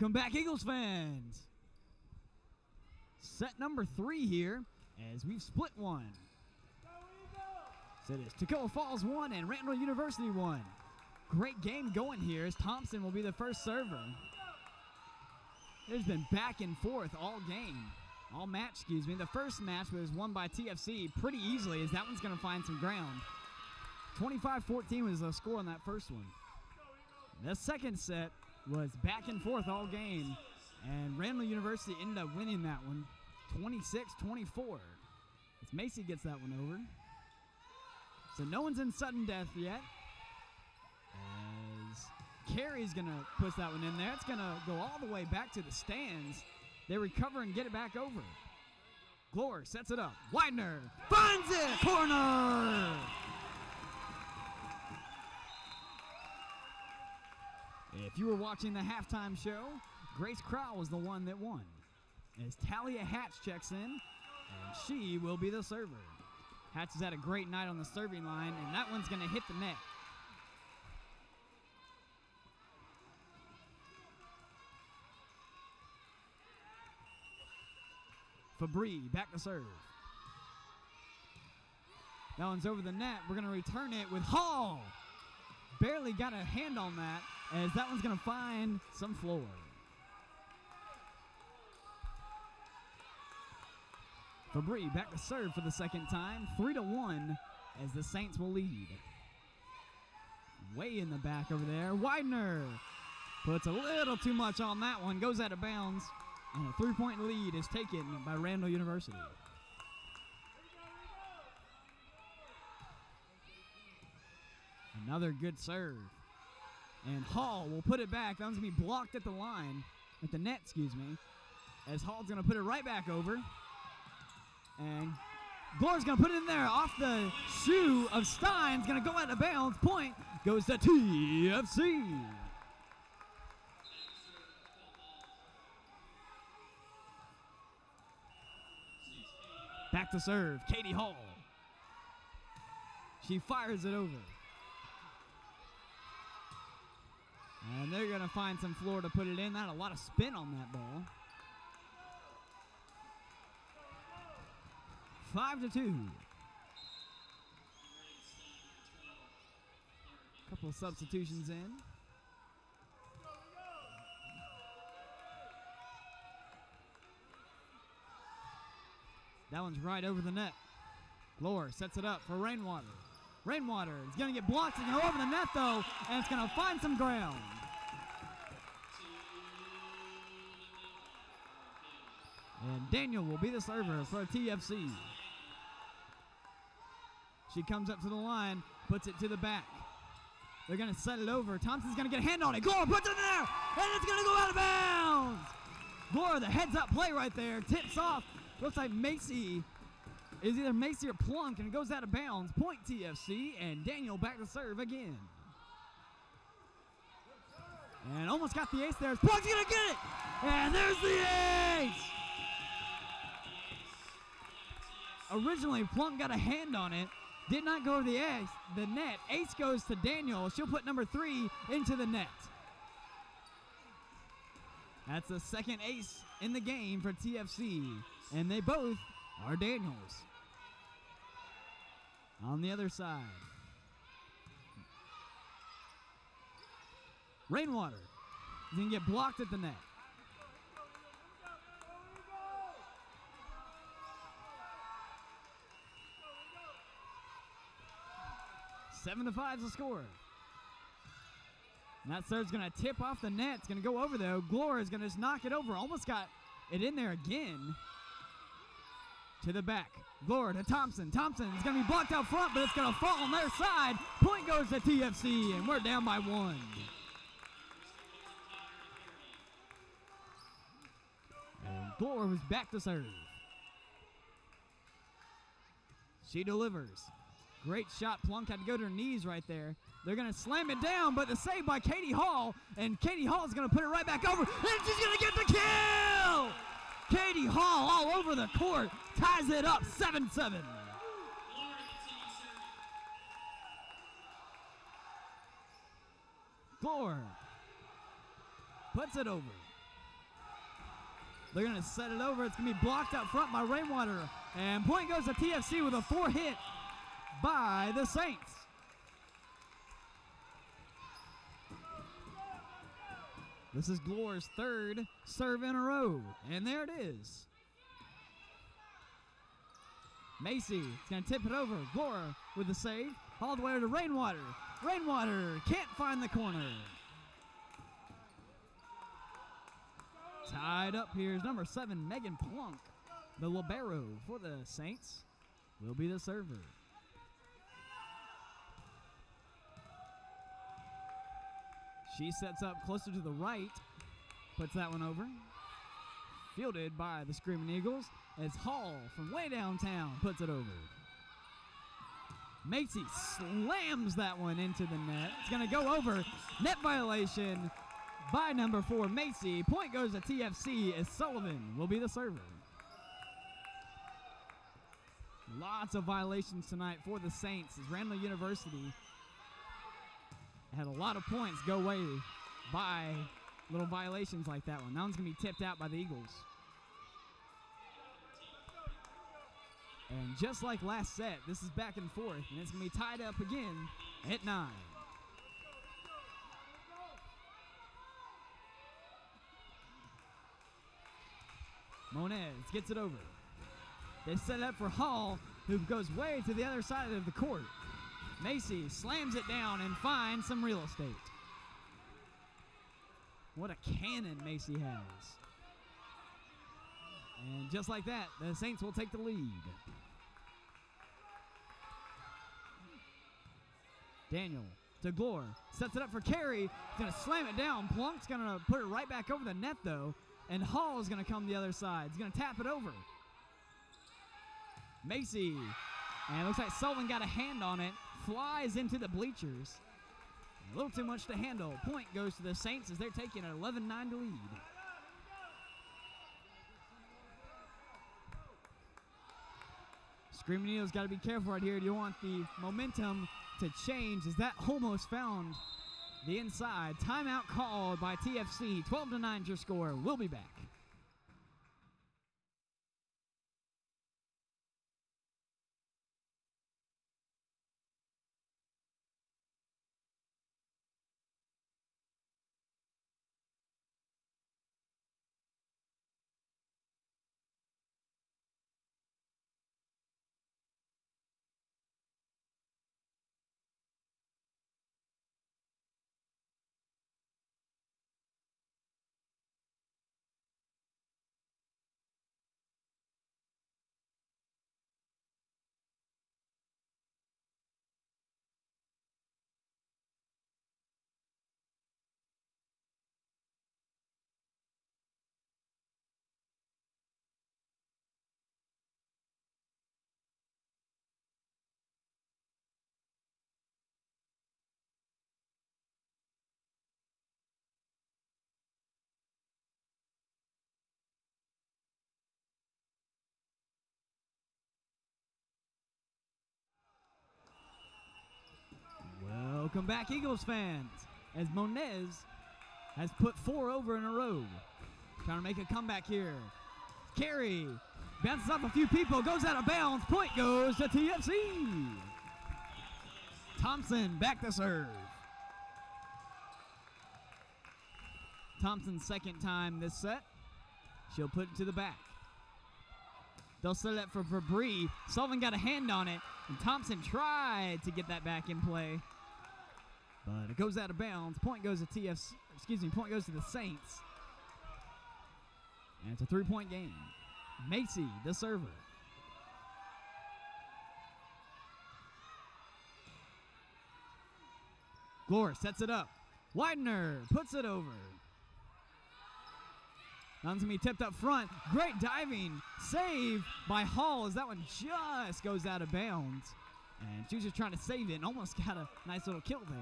Speaker 1: Welcome back, Eagles fans. Set number three here as we've split one. So it is Toccoa Falls one and Randall University one. Great game going here as Thompson will be the first server. There's been back and forth all game, all match, excuse me. The first match was won by TFC pretty easily as that one's going to find some ground. 25-14 was the score on that first one. The second set was back and forth all game, and Randall University ended up winning that one 26-24. As Macy gets that one over. So no one's in sudden death yet. As Carey's gonna push that one in there. It's gonna go all the way back to the stands. They recover and get it back over. Glore sets it up. Widener finds it. Corner. If you were watching the halftime show, Grace Crow was the one that won. As Talia Hatch checks in, and she will be the server. Hatch has had a great night on the serving line, and that one's going to hit the net. Fabry back to serve. That one's over the net. We're going to return it with Hall. Barely got a hand on that, as that one's going to find some floor. Fabry back to serve for the second time, three to one, as the Saints will lead. Way in the back over there, Widener puts a little too much on that one, goes out of bounds, and a three-point lead is taken by Randall University. Another good serve. And Hall will put it back. That one's going to be blocked at the line, at the net, excuse me. As Hall's going to put it right back over. And Glore's going to put it in there off the shoe of Stein's. Going to go out of bounds. Point goes to TFC. Back to serve. Katie Hall. She fires it over. And they're going to find some floor to put it in. Not a lot of spin on that ball. Five to two. Couple of substitutions in. That one's right over the net. Glore sets it up for Rainwater. Rainwater is going to get blocked and go over the net though, and it's going to find some ground. And Daniel will be the server for TFC. She comes up to the line, puts it to the back. They're going to set it over. Thompson's going to get a hand on it. Glore puts it in there, and it's going to go out of bounds. Glore, the heads up play right there, tips off. Looks like Macy is either Macy or Plunk, and it goes out of bounds. Point TFC, and Daniel back to serve again. And almost got the ace there. Plunk's gonna get it! And there's the ace! Originally, Plunk got a hand on it. Did not go to the ace, the net. Ace goes to Daniel. She'll put number three into the net. That's the second ace in the game for TFC. And they both are Daniels. On the other side. Rainwater is going to get blocked at the net. Seven to five is the score. And that serve's going to tip off the net. It's going to go over though. Glore is going to just knock it over. Almost got it in there again. To the back. Glore to Thompson. Thompson is going to be blocked out front, but it's going to fall on their side. Point goes to TFC, and we're down by one. And Glore was back to serve. She delivers. Great shot. Plunk had to go to her knees right there. They're going to slam it down, but the save by Katie Hall. And Katie Hall is going to put it right back over. And she's going to get the kill! Katie Hall all over the court. Ties it up 7 7. Glore puts it over. They're going to set it over. It's going to be blocked up front by Rainwater. And point goes to TFC with a four hit by the Saints. This is Glore's third serve in a row. And there it is. Macy is going to tip it over. Glore with the save. All the way to Rainwater. Rainwater can't find the corner. Tied up here is number seven, Megan Plunk. The libero for the Saints will be the server. She sets up closer to the right, puts that one over. Fielded by the Screaming Eagles as Hall from way downtown puts it over. Macy slams that one into the net. It's going to go over. Net violation by number four, Macy. Point goes to TFC as Sullivan will be the server. Lots of violations tonight for the Saints as Randall University had a lot of points go away by little violations like that one. That one's going to be tipped out by the Eagles. And just like last set, this is back and forth, and it's going to be tied up again at nine. Moniz gets it over. They set it up for Hall, who goes way to the other side of the court. Macy slams it down and finds some real estate. What a cannon Macy has. And just like that, the Saints will take the lead. Daniel to Glore. Sets it up for Carey. He's going to slam it down. Plunk's going to put it right back over the net, though. And Hall is going to come the other side. He's going to tap it over. Macy. And it looks like Sullivan got a hand on it. Flies into the bleachers. A little too much to handle. Point goes to the Saints as they're taking an 11 9 lead. Screaming Eagles got to be careful right here. Do you want the momentum to change as that almost found the inside. Timeout called by TFC. 12 to 9 your score. We'll be back. Welcome back, Eagles fans, as Moniz has put four over in a row. Trying to make a comeback here. Carey bounces off a few people, goes out of bounds. Point goes to TFC. Thompson back to serve. Thompson's second time this set. She'll put it to the back. They'll set it up for Bree. Sullivan got a hand on it, and Thompson tried to get that back in play. But it goes out of bounds. Point goes to TFC. Excuse me. Point goes to the Saints. And it's a three-point game. Macy, the server. Glore sets it up. Widener puts it over. One's gonna be tipped up front. Great diving save by Hall as that one just goes out of bounds. And she was just trying to save it and almost got a nice little kill there.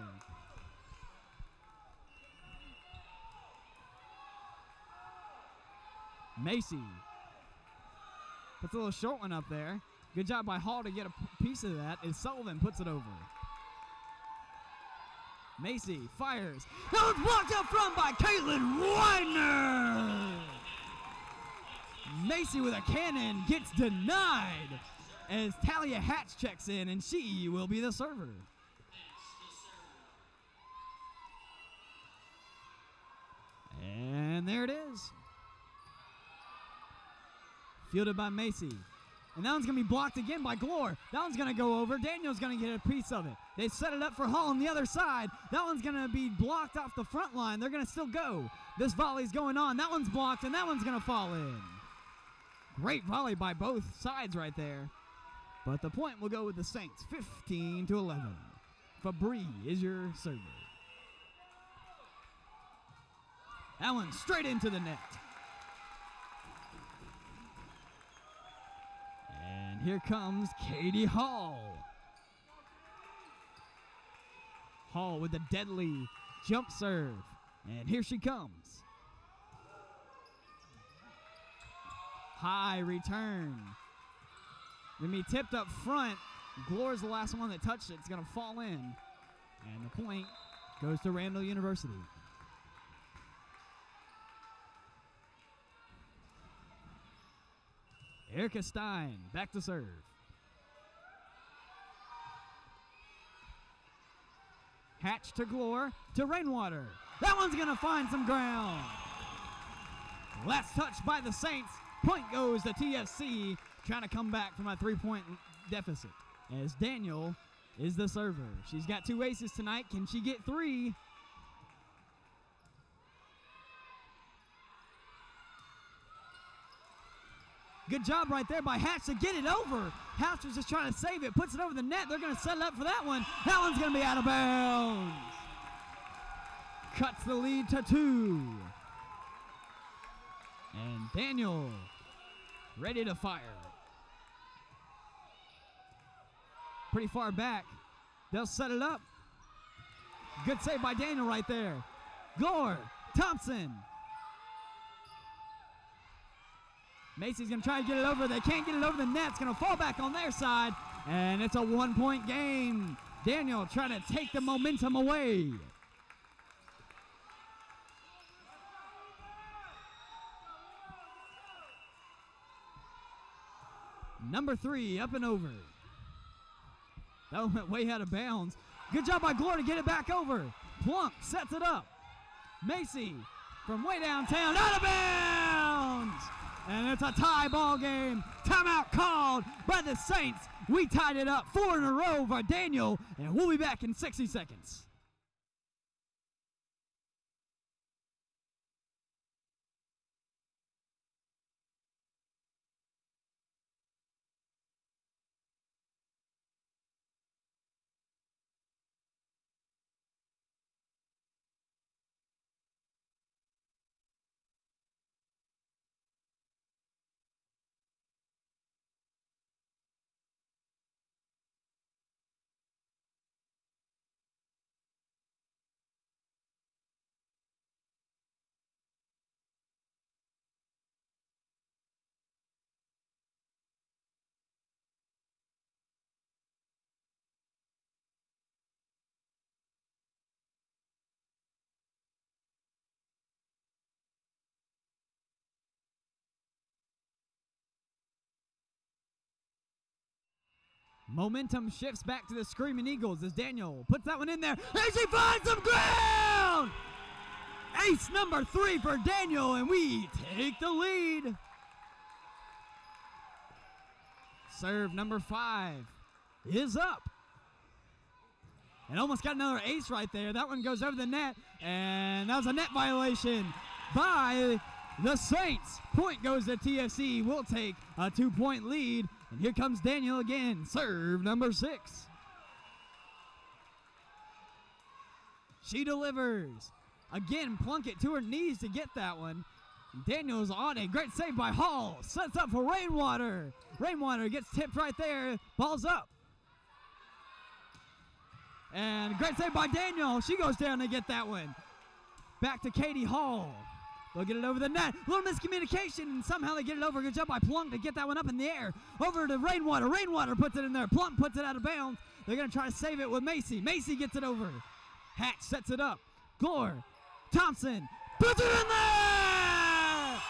Speaker 1: Macy puts a little short one up there. Good job by Hall to get a piece of that. As Sullivan puts it over. Macy fires. That was blocked up front by Caitlin Widener. Macy with a cannon gets denied as Talia Hatch checks in, and she will be the server. And there it is. Fielded by Macy. And that one's going to be blocked again by Glore. That one's going to go over. Daniel's going to get a piece of it. They set it up for Hall on the other side. That one's going to be blocked off the front line. They're going to still go. This volley's going on. That one's blocked, and that one's going to fall in. Great volley by both sides right there. But the point will go with the Saints, 15 to 11. Fabry is your server. That one straight into the net. And here comes Katie Hall. Hall with a deadly jump serve. And here she comes. High return. Gonna be tipped up front. Glore's the last one that touched it. It's gonna fall in. And the point goes to Randall University. Erica Stein back to serve. Hatch to Glore to Rainwater. That one's going to find some ground. Last touch by the Saints. Point goes to TFC, trying to come back from a three point deficit. As Daniel is the server. She's got two aces tonight. Can she get three? Good job right there by Hatch to get it over. Hatch was just trying to save it, puts it over the net. They're going to set it up for that one. That one's going to be out of bounds. Cuts the lead to two. And Daniel ready to fire. Pretty far back. They'll set it up. Good save by Daniel right there. Glore, Thompson, Macy's going to try to get it over. They can't get it over the net. It's going to fall back on their side. And it's a one point game. Daniel trying to take the momentum away. Number three, up and over. That one went way out of bounds. Good job by Glore to get it back over. Plunk sets it up. Macy from way downtown, out of bounds! And it's a tie ball game. Timeout called by the Saints. We tied it up four in a row for Daniel, and we'll be back in 60 seconds. Momentum shifts back to the Screaming Eagles as Daniel puts that one in there. And she finds some ground! Ace number three for Daniel, and we take the lead. Serve number five is up. And almost got another ace right there. That one goes over the net, and that was a net violation by the Saints. Point goes to TFC. We'll take a two point lead. And here comes Daniel again. Serve number six. She delivers. Again, Plunkett to her knees to get that one. Daniel's on a great save by Hall. Sets up for Rainwater. Rainwater gets tipped right there. Ball's up. And great save by Daniel. She goes down to get that one. Back to Katie Hall. They'll get it over the net. A little miscommunication, and somehow they get it over. Good job by Plunk to get that one up in the air. Over to Rainwater. Rainwater puts it in there. Plunk puts it out of bounds. They're going to try to save it with Macy. Macy gets it over. Hatch sets it up. Glore. Thompson puts it in there!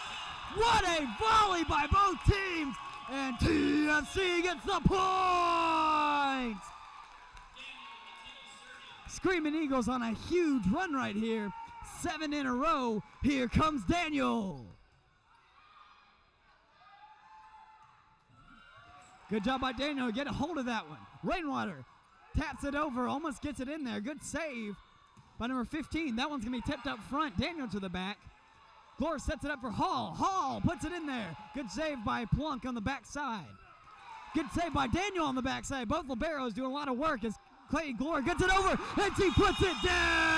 Speaker 1: What a volley by both teams! And TFC gets the point! Screaming Eagles on a huge run right here. Seven in a row. Here comes Daniel. Good job by Daniel. Get a hold of that one. Rainwater taps it over, almost gets it in there. Good save by number 15. That one's going to be tipped up front. Daniel to the back. Glore sets it up for Hall. Hall puts it in there. Good save by Plunk on the backside. Good save by Daniel on the backside. Both liberos doing a lot of work as Kaylee Glore gets it over and he puts it down.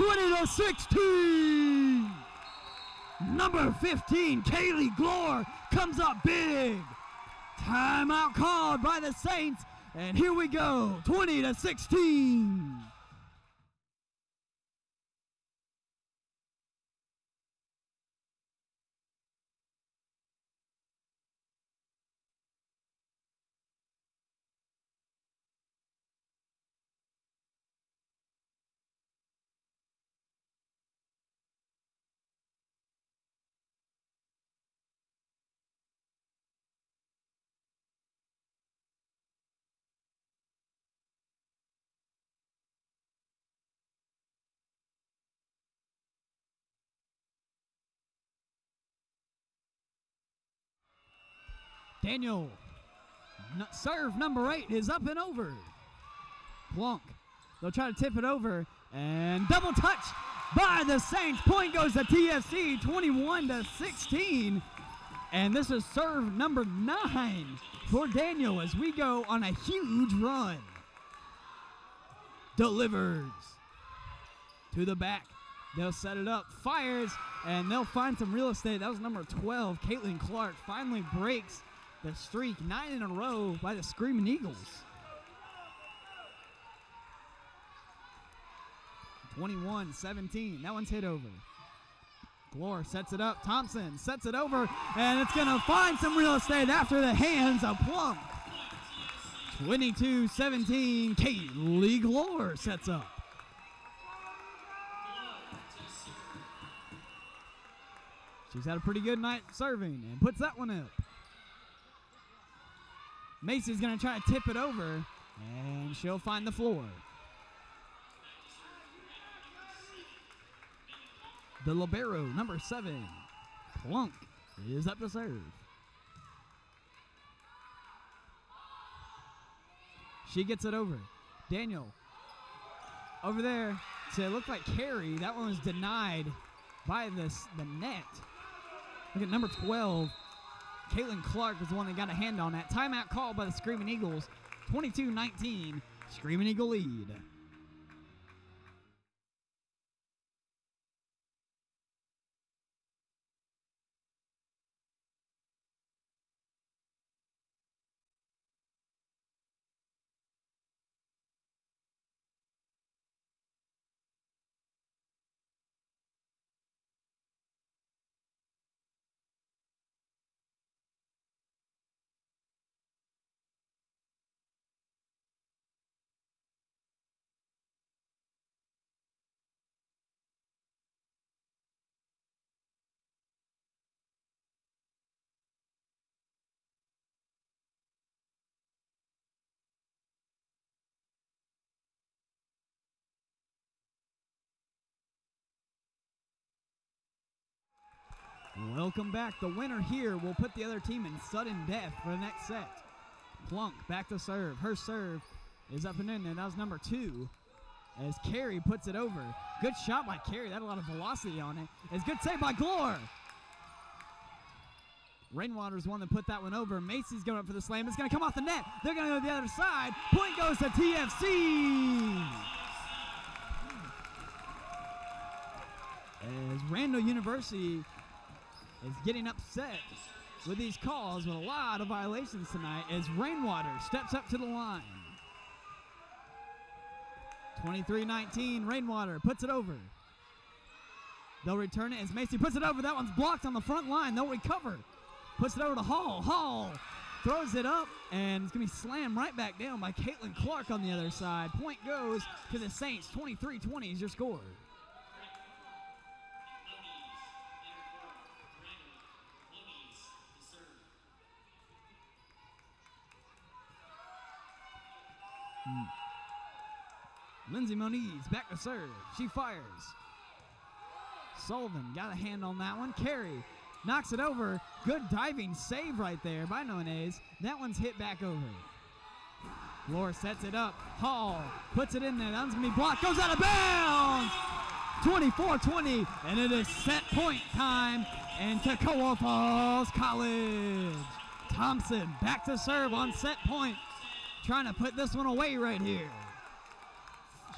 Speaker 1: 20 to 16. Number 15, Kaylee Glore comes up big. Timeout called by the Saints. And here we go, 20 to 16. Daniel, serve number eight is up and over. Plunk, they'll try to tip it over and double touch by the Saints. Point goes to TFC, 21 to 16. And this is serve number nine for Daniel as we go on a huge run. Delivers to the back. They'll set it up, fires, and they'll find some real estate. That was number 12. Caitlin Clark finally breaks the streak, nine in a row by the Screaming Eagles. 21 17. That one's hit over. Glore sets it up. Thompson sets it over, and it's going to find some real estate after the hands of Plunk. 22 17. Kaylee Glore sets up. She's had a pretty good night serving and puts that one up. Macy's going to try to tip it over, and she'll find the floor. The libero, number seven, Plunk, is up to serve. She gets it over. Daniel over there to look like Carey. That one was denied by this the net. Look at number 12. Caitlin Clark was the one that got a hand on that. Timeout called by the Screaming Eagles. 22 19. Screaming Eagle lead. Welcome back. The winner here will put the other team in sudden death for the next set. Plunk back to serve. Her serve is up and in there. That was number two. As Carey puts it over. Good shot by Carey. That a lot of velocity on it. It's good save by Glore. Rainwater's one that put that one over. Macy's going up for the slam. It's going to come off the net. They're going to go to the other side. Point goes to TFC. As Randall University is getting upset with these calls with a lot of violations tonight as Rainwater steps up to the line. 23-19, Rainwater puts it over. They'll return it as Macy puts it over. That one's blocked on the front line. They'll recover. Puts it over to Hall. Hall throws it up, and it's going to be slammed right back down by Caitlin Clark on the other side. Point goes to the Saints. 23-20 is your score. Lindsay Moniz back to serve. She fires. Sullivan got a hand on that one. Carey knocks it over. Good diving save right there by Nunez. That one's hit back over. Floor sets it up. Hall puts it in there. That one's going to be blocked. Goes out of bounds. 24-20, and it is set point time in Toccoa Falls College. Thompson back to serve on set point. Trying to put this one away right here.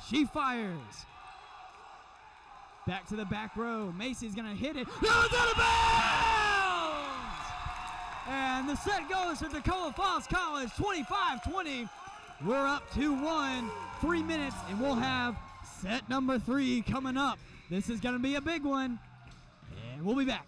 Speaker 1: She fires. Back to the back row. Macy's going to hit it. Goes out of bounds! And the set goes to Toccoa Falls College, 25-20. We're up 2-1, three minutes, and we'll have set number three coming up. This is going to be a big one, and we'll be back.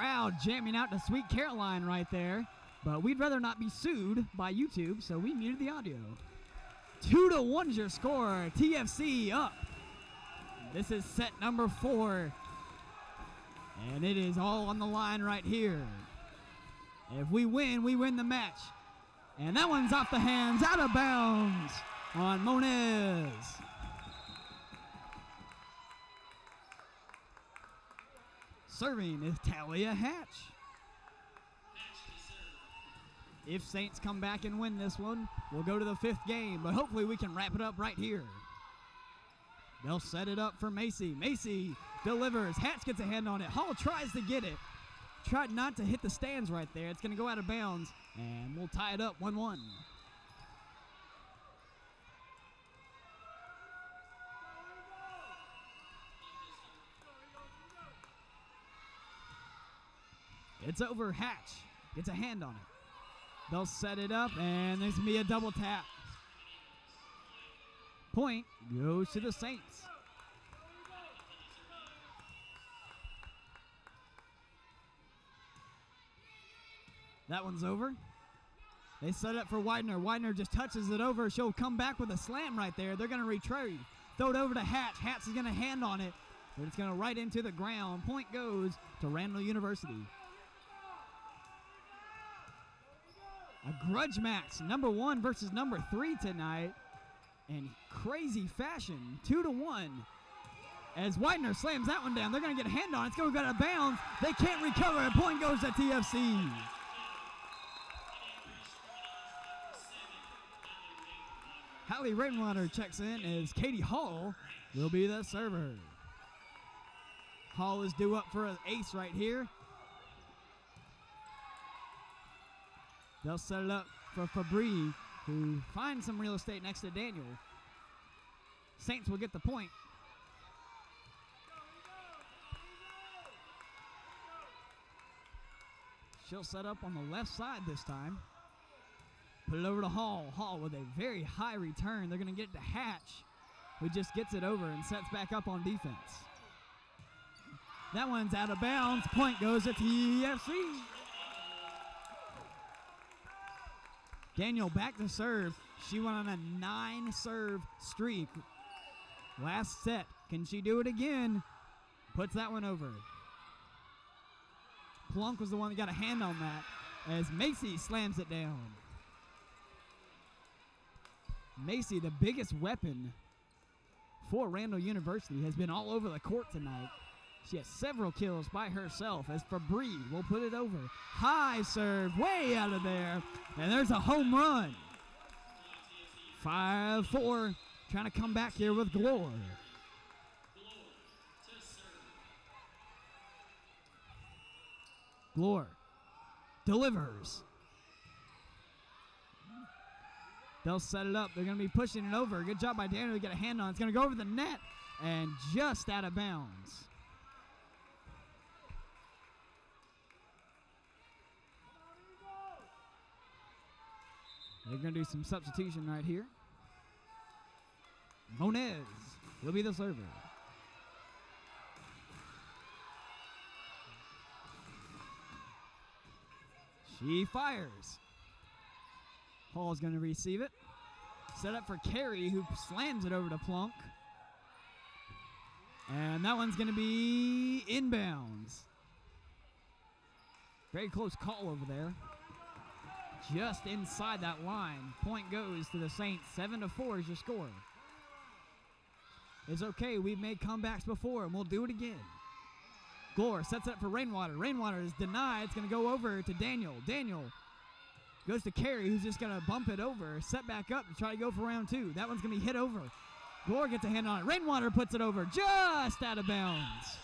Speaker 1: Crowd jamming out to Sweet Caroline right there. But we'd rather not be sued by YouTube, so we muted the audio. Two to one's your score. TFC up. This is set number four. And it is all on the line right here. If we win, we win the match. And that one's off the hands, out of bounds on Moniz. Serving is Talia Hatch. If Saints come back and win this one, we'll go to the fifth game, but hopefully we can wrap it up right here. They'll set it up for Macy. Macy delivers. Hatch gets a hand on it. Hall tries to get it. Tried not to hit the stands right there. It's going to go out of bounds, and we'll tie it up 1 1. It's over. Hatch gets a hand on it. They'll set it up, and there's going to be a double tap. Point goes to the Saints. That one's over. They set it up for Widener. Widener just touches it over. She'll come back with a slam right there. They're going to retrieve. Throw it over to Hatch. Hatch is going to hand on it, but it's going to right into the ground. Point goes to Randall University. A grudge match, number one versus number three tonight, in crazy fashion, two to one. As Widener slams that one down, they're going to get a hand on it. It's going to go out of bounds. They can't recover. A point goes to TFC. Hallie Rainwater checks in as Katie Hall will be the server. Hall is due up for an ace right here. They'll set it up for Fabry, who finds some real estate next to Daniel. Saints will get the point. She'll set up on the left side this time. Put it over to Hall. Hall with a very high return. They're going to get it to Hatch, who just gets it over and sets back up on defense. That one's out of bounds. Point goes to TFC. Daniel back to serve. She went on a nine serve streak. Last set. Can she do it again? Puts that one over. Plunk was the one that got a hand on that as Macy slams it down. Macy, the biggest weapon for Randall University, has been all over the court tonight. She has several kills by herself as Fabry will put it over. High serve, way out of there. And there's a home run. 5 4, trying to come back here with Glore. Glore delivers. They'll set it up. They're going to be pushing it over. Good job by Daniel to get a hand on. It's going to go over the net and just out of bounds. They're going to do some substitution right here. Moniz will be the server. She fires. Hall's going to receive it. Set up for Carey, who slams it over to Plunk. And that one's going to be inbounds. Very close call over there. Just inside that line. Point goes to the Saints. 7 to 4 is your score. It's okay. We've made comebacks before, and we'll do it again. Glore sets it up for Rainwater. Rainwater is denied. It's going to go over to Daniel. Daniel goes to Carey, who's just going to bump it over, set back up to try to go for round two. That one's going to be hit over. Glore gets a hand on it. Rainwater puts it over just out of bounds.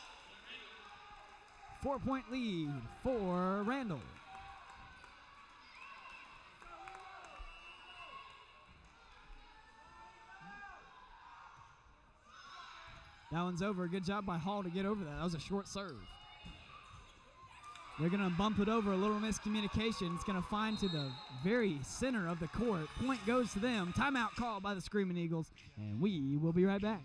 Speaker 1: Four point lead for Randall. That one's over. Good job by Hall to get over that. That was a short serve. They're going to bump it over. A little miscommunication. It's going to find to the very center of the court. Point goes to them. Timeout called by the Screaming Eagles. And we will be right back.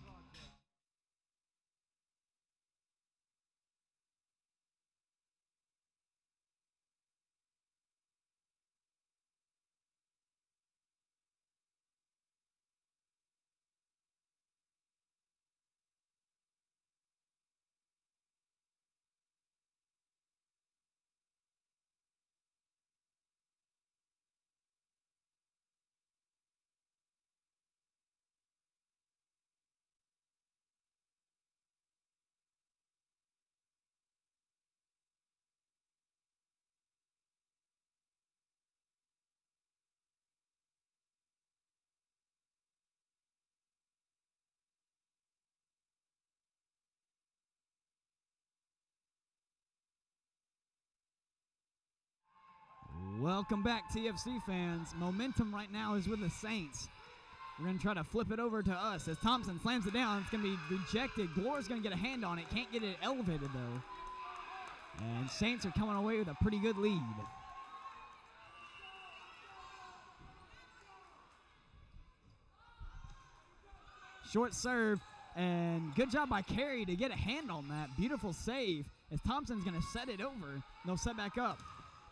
Speaker 1: Welcome back, TFC fans. Momentum right now is with the Saints. We're going to try to flip it over to us as Thompson slams it down. It's going to be rejected. Glore's going to get a hand on it. Can't get it elevated, though. And Saints are coming away with a pretty good lead. Short serve, and good job by Carey to get a hand on that. Beautiful save as Thompson's going to set it over. They'll set back up.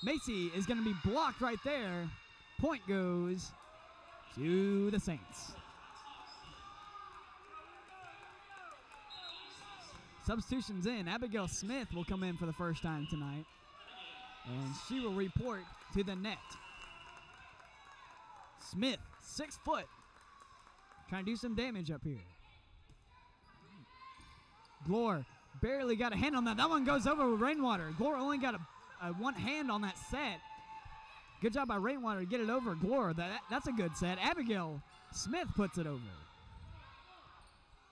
Speaker 1: Macy is going to be blocked right there. Point goes to the Saints. Substitutions in. Abigail Smith will come in for the first time tonight, and she will report to the net. Smith, six foot, trying to do some damage up here. Glore barely got a hand on that. That one goes over with Rainwater. Glore only got a, a one hand on that set. Good job by Rainwater to get it over Glore. That, that's a good set. Abigail Smith puts it over.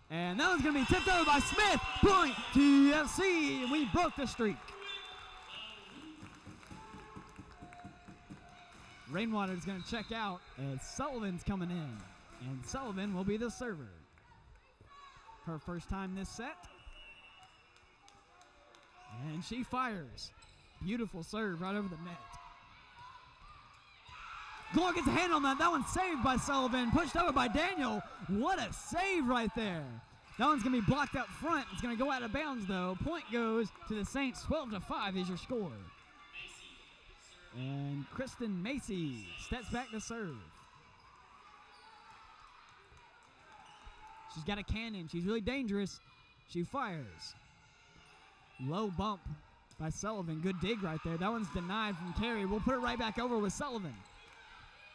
Speaker 1: And that one's going to be tipped over by Smith. Point TFC. We broke the streak. Rainwater is going to check out as Sullivan's coming in. And Sullivan will be the server. Her first time this set. And she fires. Beautiful serve right over the net. Glore gets a hand on that. That one's saved by Sullivan. Pushed over by Daniel. What a save right there. That one's going to be blocked up front. It's going to go out of bounds, though. Point goes to the Saints. 12 to 5 is your score. And Kristen Macy steps back to serve. She's got a cannon. She's really dangerous. She fires. Low bump by Sullivan. Good dig right there. That one's denied from Carey. We'll put it right back over with Sullivan.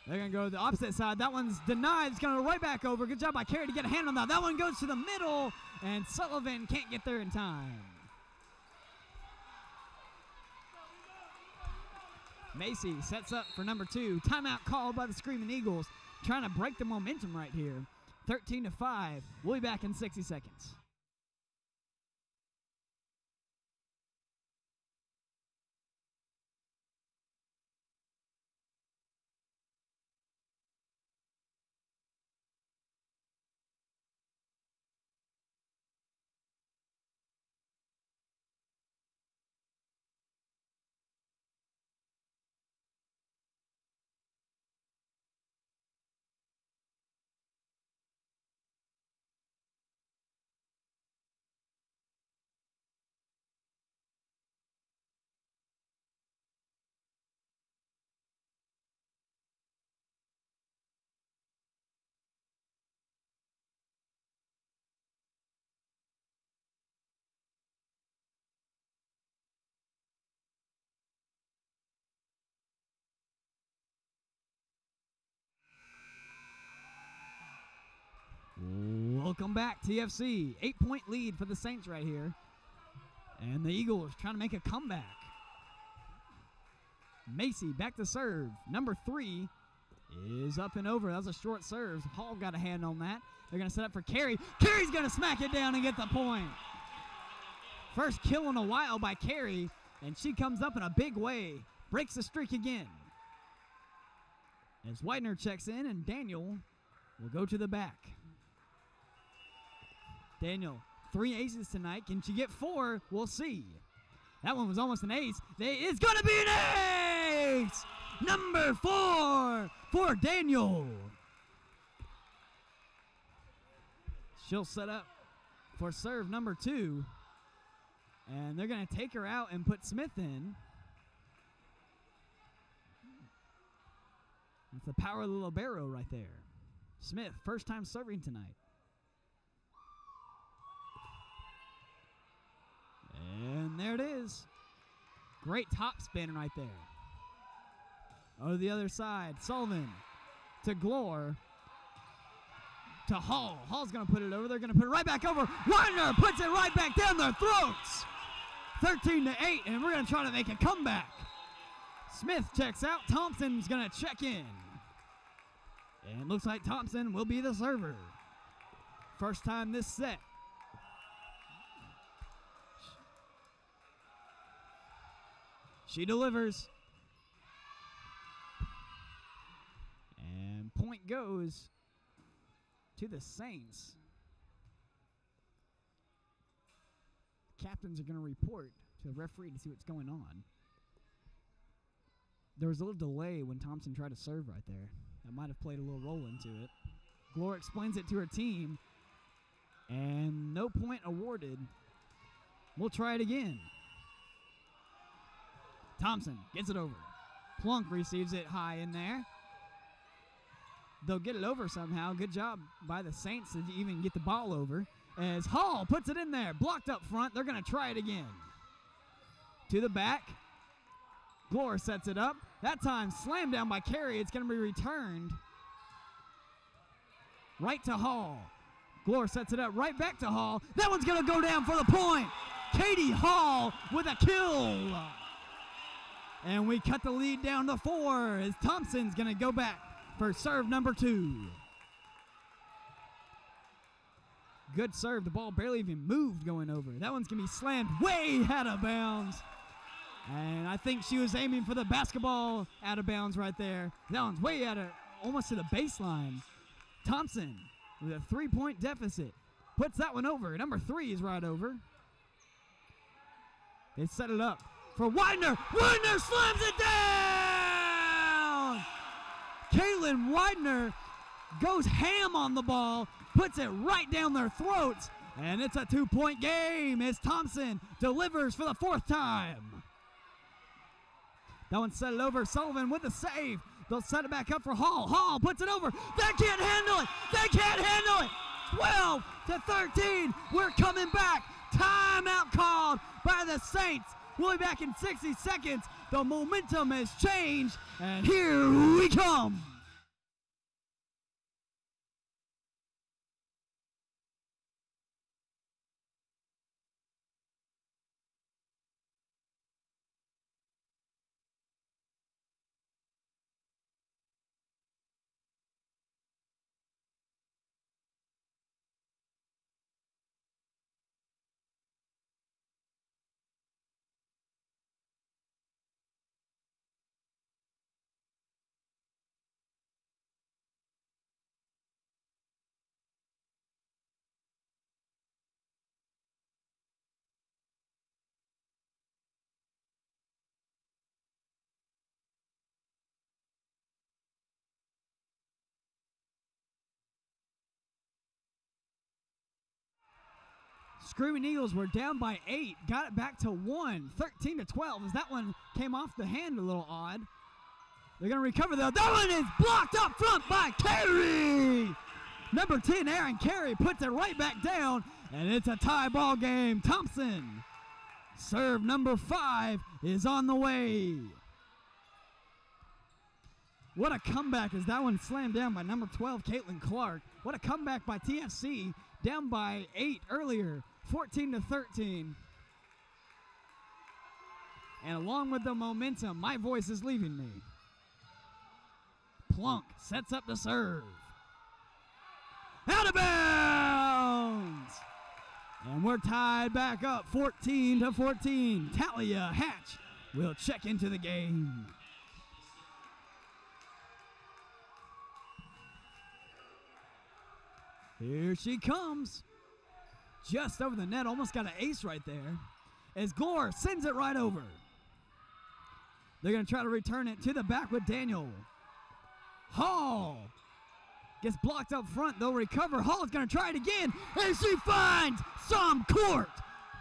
Speaker 1: They're going to go to the opposite side. That one's denied. It's going to go right back over. Good job by Carey to get a hand on that. That one goes to the middle, and Sullivan can't get there in time. Macy sets up for number two. Timeout called by the Screaming Eagles, trying to break the momentum right here. 13 to 5. We'll be back in 60 seconds. Welcome back, TFC. Eight point lead for the Saints right here. And the Eagles trying to make a comeback. Macy back to serve. Number three is up and over. That was a short serve. Hall got a hand on that. They're going to set up for Carey. Carey's going to smack it down and get the point. First kill in a while by Carey, and she comes up in a big way. Breaks the streak again. As Widener checks in, and Daniel will go to the back. Daniel, three aces tonight. Can she get four? We'll see. That one was almost an ace. It's going to be an ace! Number four for Daniel. She'll set up for serve number two. And they're going to take her out and put Smith in. It's the power of the libero right there. Smith, first time serving tonight. And there it is. Great top spin right there. Oh, the other side. Sullivan to Glore to Hall. Hall's going to put it over. They're going to put it right back over. Widener puts it right back down their throats. 13 to 8, and we're going to try to make a comeback. Smith checks out. Thompson's going to check in. And looks like Thompson will be the server. First time this set. She delivers. And point goes to the Saints. Captains are going to report to the referee to see what's going on. There was a little delay when Thompson tried to serve right there. That might have played a little role into it. Glore explains it to her team, and no point awarded. We'll try it again. Thompson gets it over. Plunk receives it high in there. They'll get it over somehow. Good job by the Saints to even get the ball over. As Hall puts it in there, blocked up front. They're going to try it again. To the back. Glore sets it up. That time slammed down by Carey. It's going to be returned right to Hall. Glore sets it up right back to Hall. That one's going to go down for the point. Katie Hall with a kill. And we cut the lead down to four as Thompson's going to go back for serve number two. Good serve. The ball barely even moved going over. That one's going to be slammed way out of bounds. And I think she was aiming for the basketball out of bounds right there. That one's way out of, almost to the baseline. Thompson with a three point deficit puts that one over. Number three is right over. They set it up for Widener. Widener slams it down! Caitlin Widener goes ham on the ball, puts it right down their throats, and it's a two point game as Thompson delivers for the fourth time. That one set it over. Sullivan with the save. They'll set it back up for Hall. Hall puts it over. They can't handle it. They can't handle it. 12 to 13. We're coming back. Timeout called by the Saints. We'll be back in 60 seconds. The momentum has changed, and here we come. Screaming Eagles were down by eight, got it back to one, 13 to 12, as that one came off the hand a little odd. They're going to recover though. That one is blocked up front by Carey. Number 10, Erin Carey, puts it right back down, and it's a tie ball game. Thompson, serve number five, is on the way. What a comeback as that one slammed down by number 12, Caitlin Clark. What a comeback by TFC, down by eight earlier. 14 to 13. And along with the momentum, my voice is leaving me. Plunk sets up the serve. Out of bounds! And we're tied back up 14 to 14. Talia Hatch will check into the game. Here she comes just over the net. Almost got an ace right there. As Glore sends it right over. They're going to try to return it to the back with Daniel. Hall gets blocked up front. They'll recover. Hall is going to try it again. And she finds some court.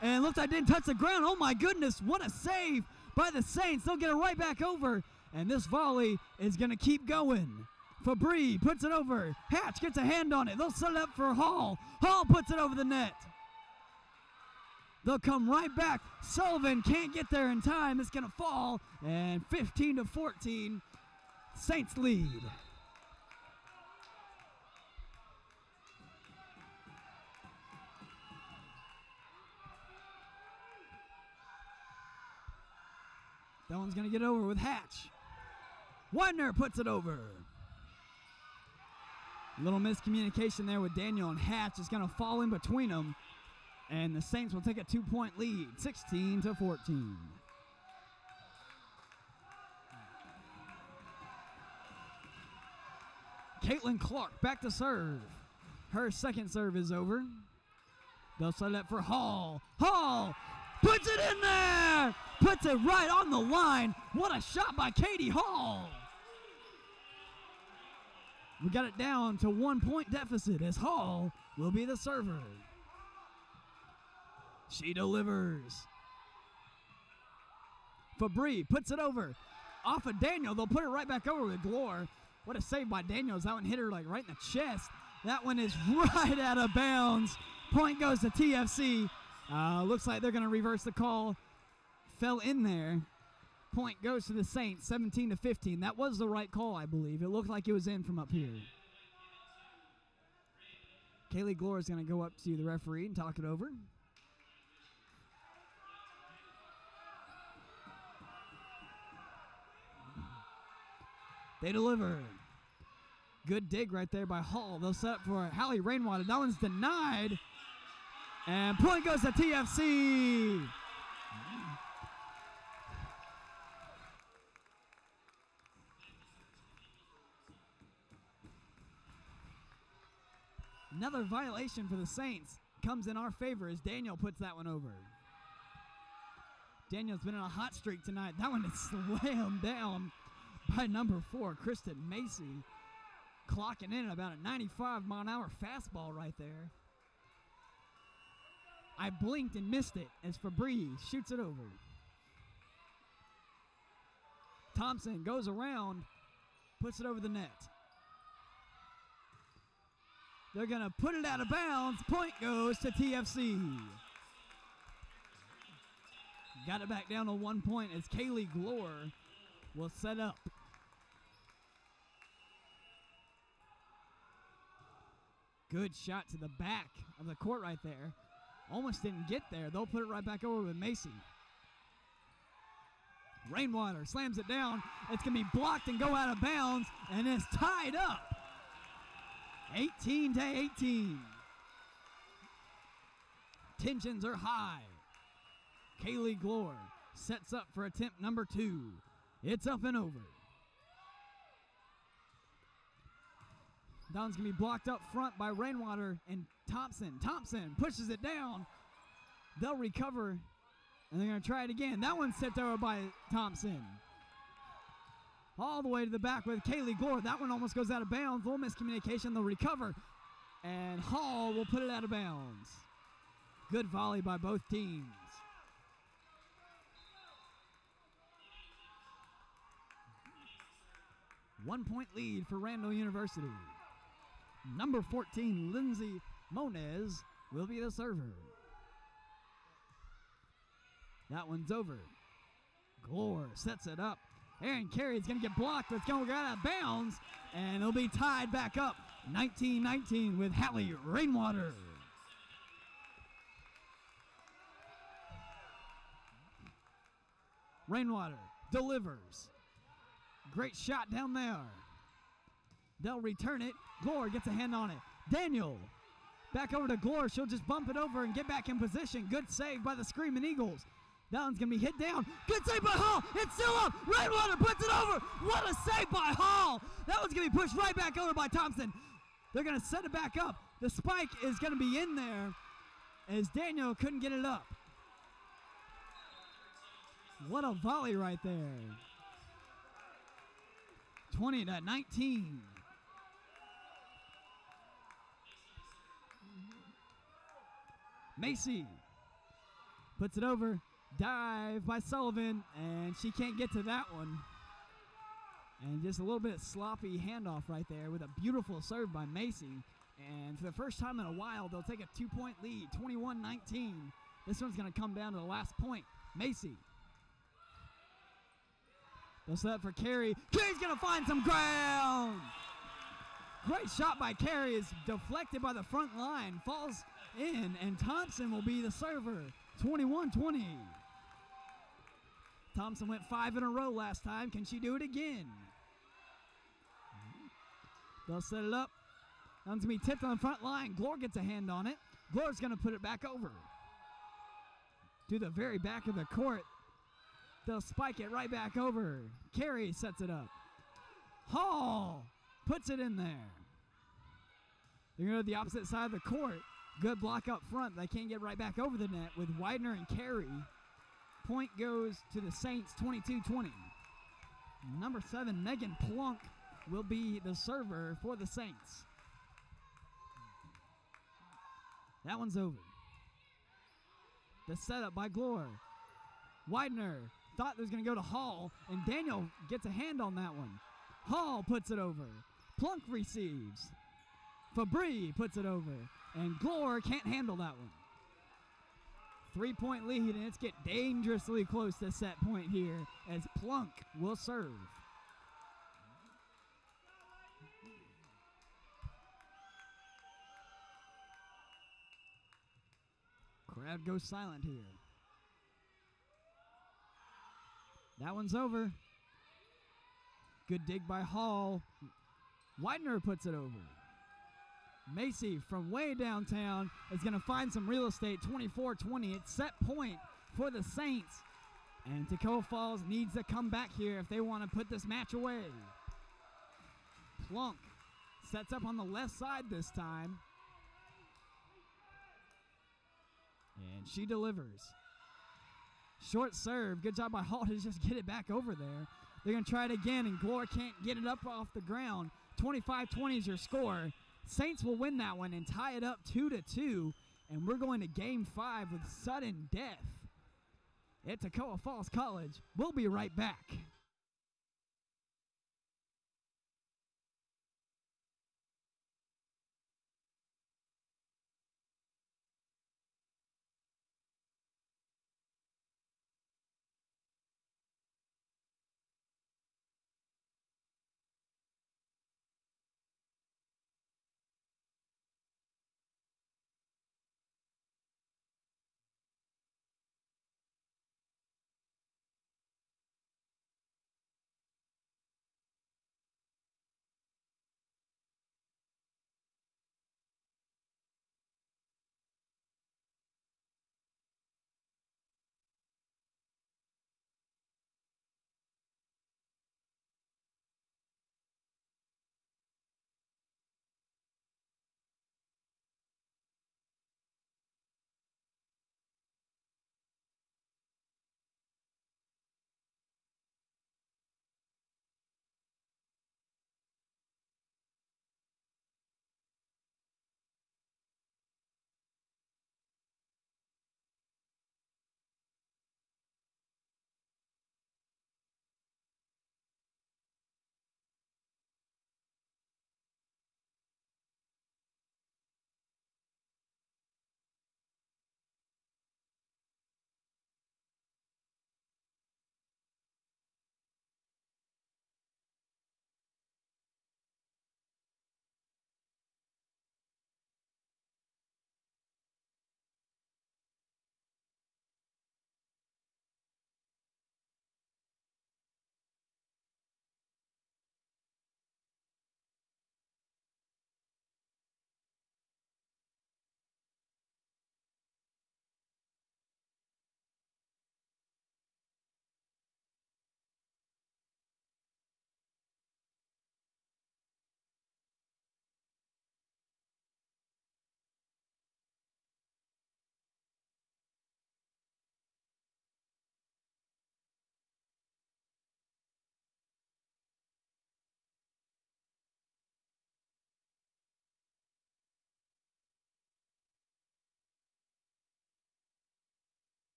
Speaker 1: And looks like didn't touch the ground. Oh my goodness. What a save by the Saints. They'll get it right back over. And this volley is going to keep going. Fabry puts it over. Hatch gets a hand on it. They'll set it up for Hall. Hall puts it over the net. They'll come right back. Sullivan can't get there in time. It's going to fall. And 15 to 14, Saints lead. That one's going to get over with Hatch. Widener puts it over. Little miscommunication there with Daniel and Hatch is going to fall in between them. And the Saints will take a two point lead, 16 to 14. Caitlin Clark back to serve. Her second serve is over. They'll set it up for Hall. Hall puts it in there, puts it right on the line. What a shot by Katie Hall. We got it down to one point deficit as Hall will be the server. She delivers. Fabry puts it over. Off of Daniel. They'll put it right back over with Glore. What a save by Daniels. That one hit her like right in the chest. That one is right out of bounds. Point goes to TFC. Uh, looks like they're going to reverse the call. Fell in there. Point goes to the Saints, 17 to 15. That was the right call, I believe. It looked like it was in from up here. Kaylee Glore is going to go up to the referee and talk it over. They deliver. Good dig right there by Hall. They'll set up for Hallie Rainwater. That one's denied. And point goes to TFC. Another violation for the Saints comes in our favor as Daniel puts that one over. Daniel's been on a hot streak tonight. That one is slammed down by number four, Kristen Macy. Clocking in at about a 95 mile an hour fastball right there. I blinked and missed it as Fabry shoots it over. Thompson goes around, puts it over the net. They're going to put it out of bounds. Point goes to TFC. Got it back down to one point as Kaylee Glore will set up. Good shot to the back of the court right there. Almost didn't get there. They'll put it right back over with Macy. Rainwater slams it down. It's going to be blocked and go out of bounds, and it's tied up. 18 to 18. Tensions are high. Kaylee Glore sets up for attempt number two. It's up and over. One's going to be blocked up front by Rainwater and Thompson. Thompson pushes it down. They'll recover, and they're going to try it again. That one's set over by Thompson. All the way to the back with Kaylee Glore. That one almost goes out of bounds. Little miscommunication. They'll recover, and Hall will put it out of bounds. Good volley by both teams. One point lead for Randall University. Number 14, Lindsay Moniz, will be the server. That one's over. Glore sets it up. Erin Carey is going to get blocked. It's going to go out of bounds, and it'll be tied back up 19 19 with Hallie Rainwater. Rainwater delivers. Great shot down there. They'll return it. Glore gets a hand on it. Daniel back over to Glore. She'll just bump it over and get back in position. Good save by the Screaming Eagles. That one's going to be hit down. Good save by Hall. It's still up. Rainwater puts it over. What a save by Hall. That one's going to be pushed right back over by Thompson. They're going to set it back up. The spike is going to be in there as Daniel couldn't get it up. What a volley right there. 20 to 19. Macy puts it over. Dive by Sullivan, and she can't get to that one. And just a little bit sloppy handoff right there with a beautiful serve by Macy. And for the first time in a while, they'll take a two point lead, 21 19. This one's going to come down to the last point. Macy. They'll set for Carey. Carey's going to find some ground. Great shot by Carey is deflected by the front line, falls in, and Thompson will be the server. 21 20. Thompson went five in a row last time. Can she do it again? They'll set it up. That's going to be tipped on the front line. Glore gets a hand on it. Glore's going to put it back over. To the very back of the court. They'll spike it right back over. Carey sets it up. Hall puts it in there. They're going to to the opposite side of the court. Good block up front. They can't get right back over the net with Widener and Carey. Point goes to the Saints 22 20. Number seven, Megan Plunk, will be the server for the Saints. That one's over. The setup by Glore. Widener thought it was going to go to Hall, and Daniel gets a hand on that one. Hall puts it over. Plunk receives. Fabry puts it over. And Glore can't handle that one. Three point lead, and it's get dangerously close to set point here as Plunk will serve. Crowd goes silent here. That one's over. Good dig by Hall. Widener puts it over. Macy from way downtown is going to find some real estate 24 20. It's set point for the Saints. And Toccoa Falls needs to come back here if they want to put this match away. Plunk sets up on the left side this time. And she delivers. Short serve. Good job by Hall to just get it back over there. They're going to try it again, and Glore can't get it up off the ground. 25 20 is your score. Saints will win that one and tie it up 2 to 2. And we're going to game five with sudden death at Toccoa Falls College. We'll be right back.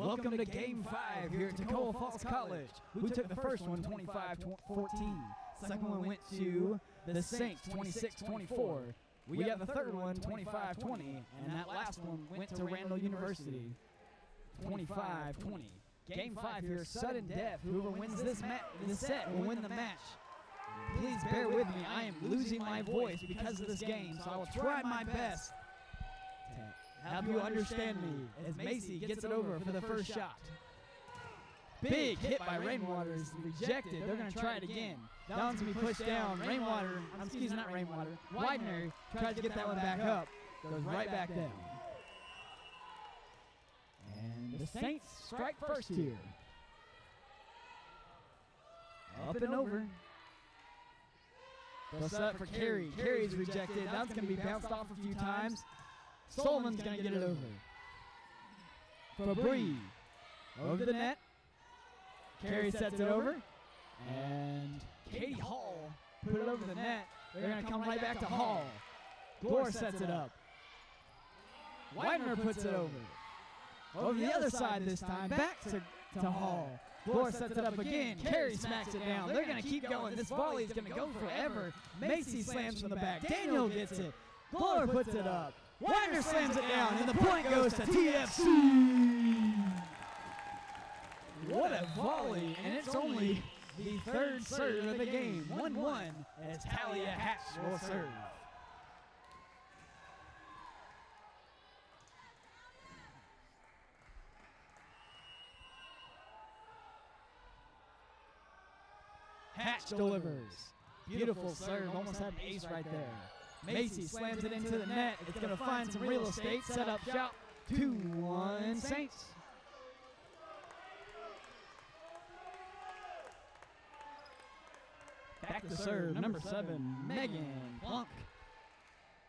Speaker 1: Welcome to Game 5 here at Toccoa Falls College. We took the first one 25-14. Second one went to the Saints 26-24. We got the third one 25-20. And that last one went to Randall University 25-20. Game 5 here, sudden death. Whoever wins this, ma- this set will win the match. Please bear with me. I am losing my voice because of this game, so I will try my best have you understand me as Macy gets it over for the first shot. Big hit by Rainwater is rejected. They're going to try it again. That one's going to be pushed down. Rainwater, I'm excuse not Rainwater. Widener tries to get that one back up. Goes right back down. And the Saints strike first here. Up and over. Set up for Carey. Carey's rejected. That's going to be bounced off a few times. Sullivan's going to get it over. Fabry over the net. Carey sets it over. And Katie Hall put it over the net. They're going to come right back to Hall. Glore sets it up. Widener puts it over. Over the other side this time. Back to, to Hall. Glore sets it up again. Carey smacks it down. They're going to keep going. This volley is going to go forever. Macy slams from the back. Daniel gets it. Glore puts it up. Widener slams it down, and the point goes to TFC. What a volley, and it's only the third serve of the game. 1-1 as Talia Hatch will serve. Hatch delivers. Beautiful serve, almost had an ace right there. Macy slams it into the net. It's going to find some real estate. Set up shot. 2-1 Saints. Back to serve, number seven, Megan Plunk.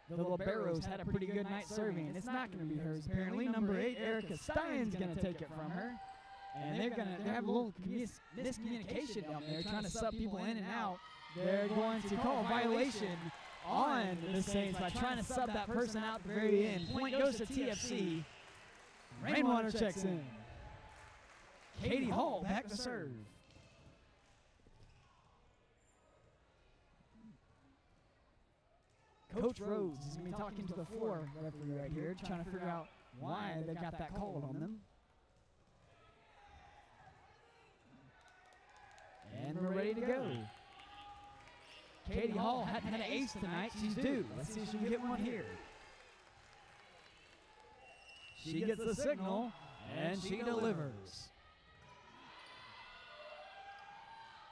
Speaker 1: The Liberos had a pretty good night serving, and it's not going to be hers. Apparently, number eight, Erica Stein's going to take it from her. And they're going to have a little commu- miscommunication down there, trying to sub people in and out. They're going to call a violation on the Saints by trying to sub that person out at the very end. Point goes to TFC. Rainwater checks in. Katie Hall back to serve. Coach Rhodes is going to be talking to the floor referee right here, trying to figure out why they got that call on them. And we're ready to go. Katie Hall hadn't had an ace tonight. She's due. Let's see if she can get one here. She gets the signal, and she delivers.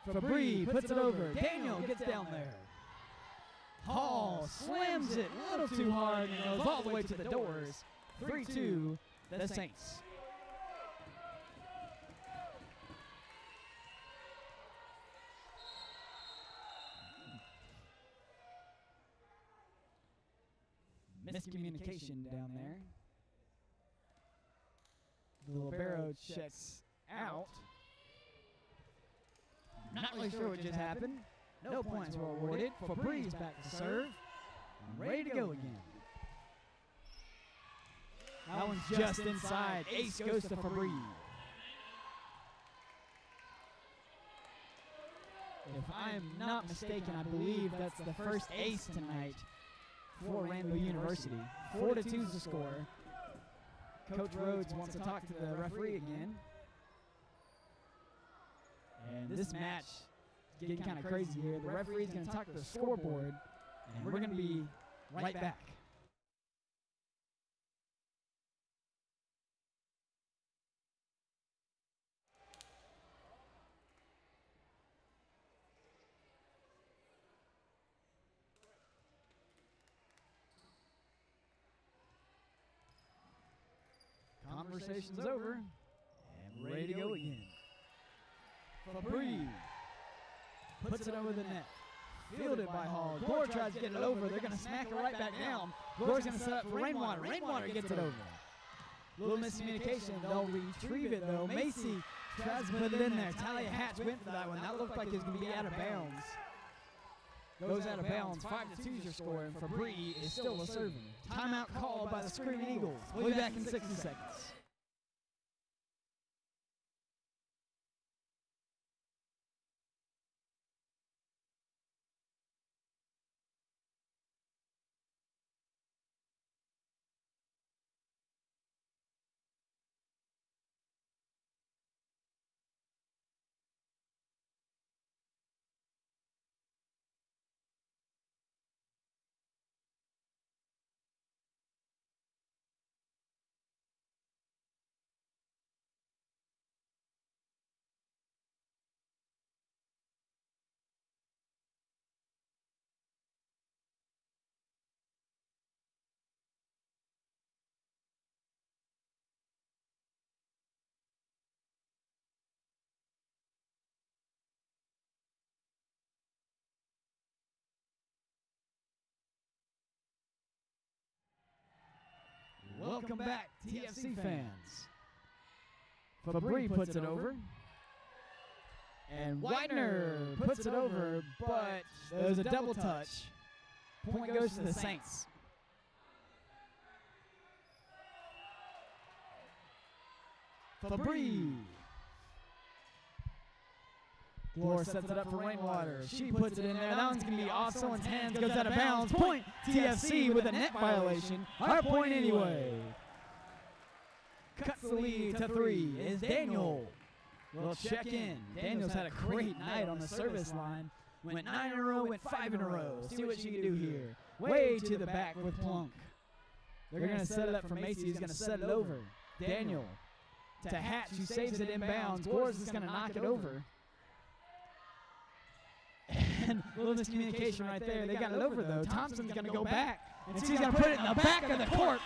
Speaker 1: Fabry puts it over. Daniel gets down there. Hall slams it a little too hard and goes all the way to the doors. 3 2, the Saints. Miscommunication down there. The libero checks out. Not really sure what just happened. No points were awarded. for Fabry's back to serve. And ready to go again. That one's just inside. Ace goes to Fabry. If I'm not mistaken, I believe that's the first ace tonight for Randall University. Four to two's the score. Coach Rhodes wants to talk to the referee again. And this match is getting kind of crazy here. The referee's going to talk to the scoreboard, and we're going to be right back. Conversation's over, and ready to go again. Fabry puts it over the net. Fielded by Hall. Glore tries to get it over. They're going to smack it right back down. Glore's going to set up for Rainwater. Rainwater gets it over. Little miscommunication. They'll retrieve it though. Macy tries to put it in there. Talia Hatch went for that one. That looked like it was going to be out of bounds. Goes out of bounds. Five to two is your score, and Fabry is still a serving. Timeout called by the Screaming Eagles. We'll be back in 60 seconds. Welcome back, TFC fans. Fabry puts it over. And Widener puts it over, but there's a double touch. Point goes to the Saints. Fabry. Glore sets it up for Rainwater. She puts it in there. That one's going to be off someone's hands. Goes out of bounds. Point TFC with a net violation. Our point anyway. Cuts the lead to three is Daniel. We'll check in. Daniel's had a great night on the service line. Went nine in a row, went five in a row. See what she can do here. Way to the back with Plunk. They're going to set it up for Macy. He's going to set it over. Daniel to Hatch, who saves it inbounds. Gores is going to knock it over. And a little miscommunication right there. They got it over though. Thompson's going to go back, and she's going to put it in the back of the court.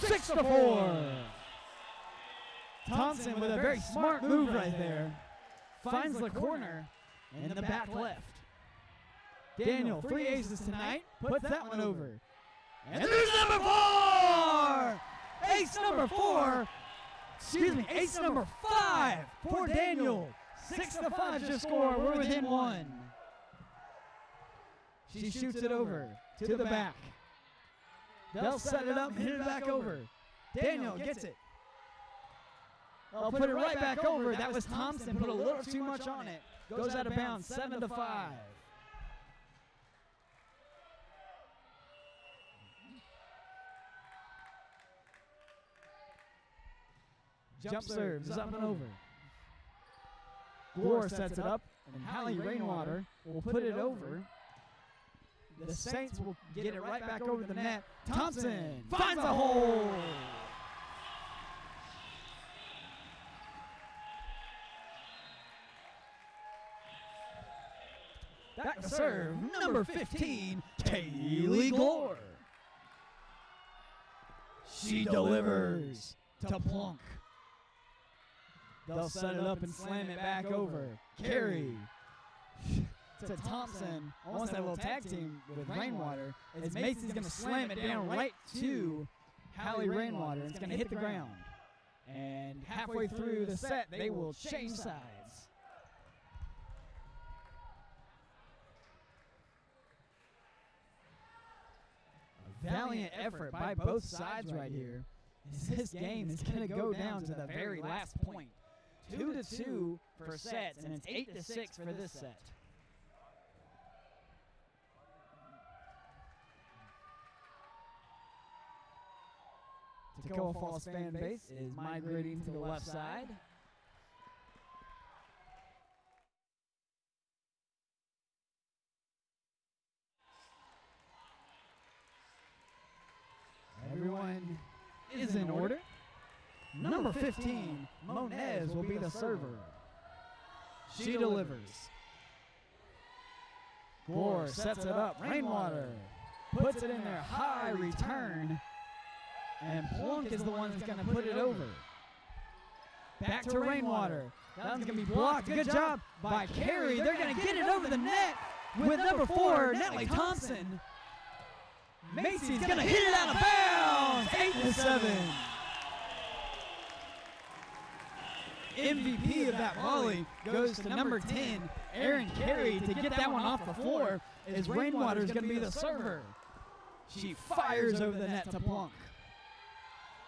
Speaker 1: Six to four. Thompson with a very smart move right there. Finds the corner in the back left. Daniel, three aces tonight, puts that one over. And there's number four! Ace number four! Excuse me, ace number five for Daniel. Six to five to score. We're within one. She shoots it over to the back. They'll set it up, hit it back over. Daniel gets it. They'll put it right back over. That was Thompson. Put a little too much on it. Goes out of bounds. Seven to five. Jump serves up and over. Glore sets it up, and Hallie Rainwater will put it over. The Saints will get it right back over the net. Thompson finds a hole. Back to serve, number 15, Kaylee Glore. She delivers to Plunk. They'll set it up and slam it back over. Carey to Thompson. Almost that little tag team with Rainwater. As Macy's going to slam it down right to Hallie Rainwater. It's going to hit the ground. And halfway through the set, they will change sides. A valiant effort by both sides right here. This game is going to go down to the very last point. Two to two for sets, and it's eight to six for this set. Toccoa Falls fan base is migrating to the left side. Everyone is in order. Number 15, Moniz will be the server. She delivers. Glore sets it up. Rainwater puts it in there. High return. And Plunk is the one that's going to put it over. Back to Rainwater. That one's going to be blocked. Good job by Carey. They're going to get it over the net with number four, Natalie Thompson. Macy's going to hit it out of bounds. Eight to seven. MVP of that volley goes to number 10, Erin Carey, to get that one off the floor as Rainwater is going to be the server. She fires over the net to Plunk.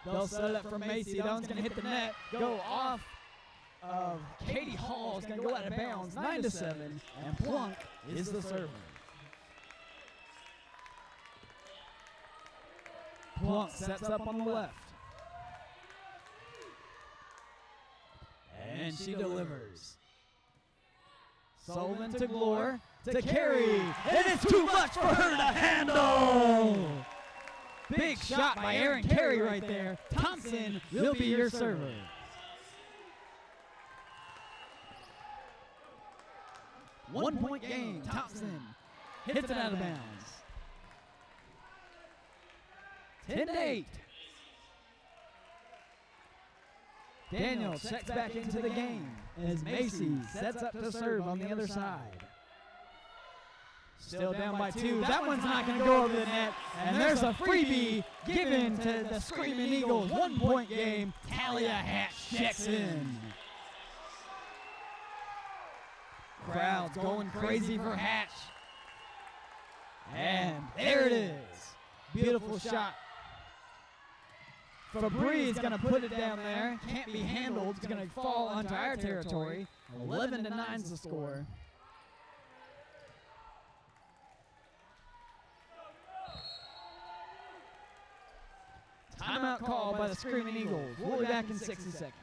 Speaker 1: They'll set it up for Macy. That one's going to hit the net, go off of Katie Hall. It's going to go out of bounds, 9 to 7, and Plunk is the server. Plunk sets up on the left. And she delivers. Sullivan to Glore to Carey. And it's too much for her to handle. Big shot by Erin Carey right there. Thompson will be your server. One point game. Thompson hits it out of bounds. 10 to 8. Daniel checks back into the game as Macy sets up to serve on the other side. Still down by two. That one's not going to go over the net. And there's a freebie given to the Screaming Eagles. One point game. Talia Hatch checks in. Crowd's going crazy for Hatch. And there it is. Beautiful shot. Fabry is going to put it down there. Can't be handled. It's going to fall onto our territory. 11 to 9 is the score. Timeout call by the Screaming Eagles. We'll be back in 60 seconds.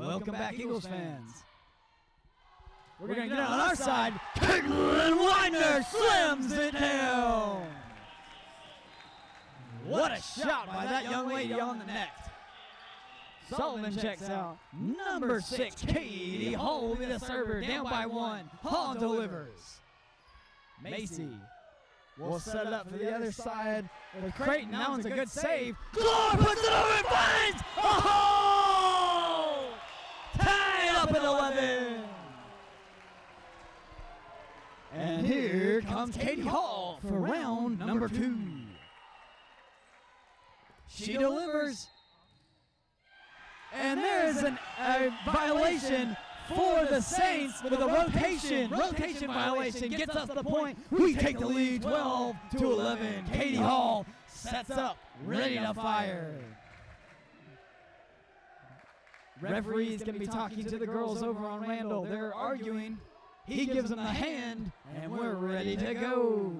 Speaker 1: Welcome back, Eagles fans. We're going to get on our side. Caitlin Winder slams it down. What a shot by that young lady on the net. Sullivan checks out. Number six, Katie Hall will be the server, down by one. Hall delivers. Macy will set it up for the other side with Creighton. That one's a good save. Glore puts it over and finds. Oh! 11. And here comes Katie Hall for round number two. She delivers. And there's an, a violation for the Saints with a rotation. Rotation violation gets us the point. We take the lead 12 to 11. Katie Hall sets up, ready to fire. Referee's going to be talking to the girls over on Randall. They're arguing. He gives them the hand, and we're ready to go.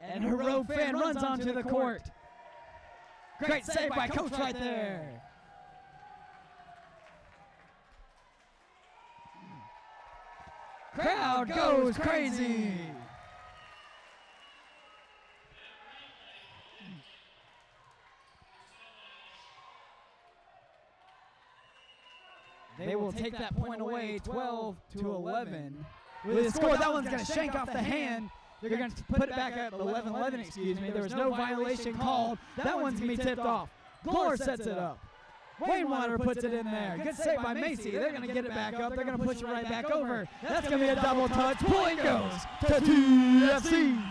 Speaker 1: And her road fan runs onto the court. Great save by Coach right there. Crowd goes crazy. They will take that point away 12 to 11. With the score, that one's going to shank off the hand. They're going to put it back at 11 11, excuse me. There was no violation called. That one's going to be tipped off. Glore sets it up. Rainwater puts it in there. Good save by Macy. They're going to get it back up. They're going to push it right back over. That's going to be a double touch. Point goes to TFC.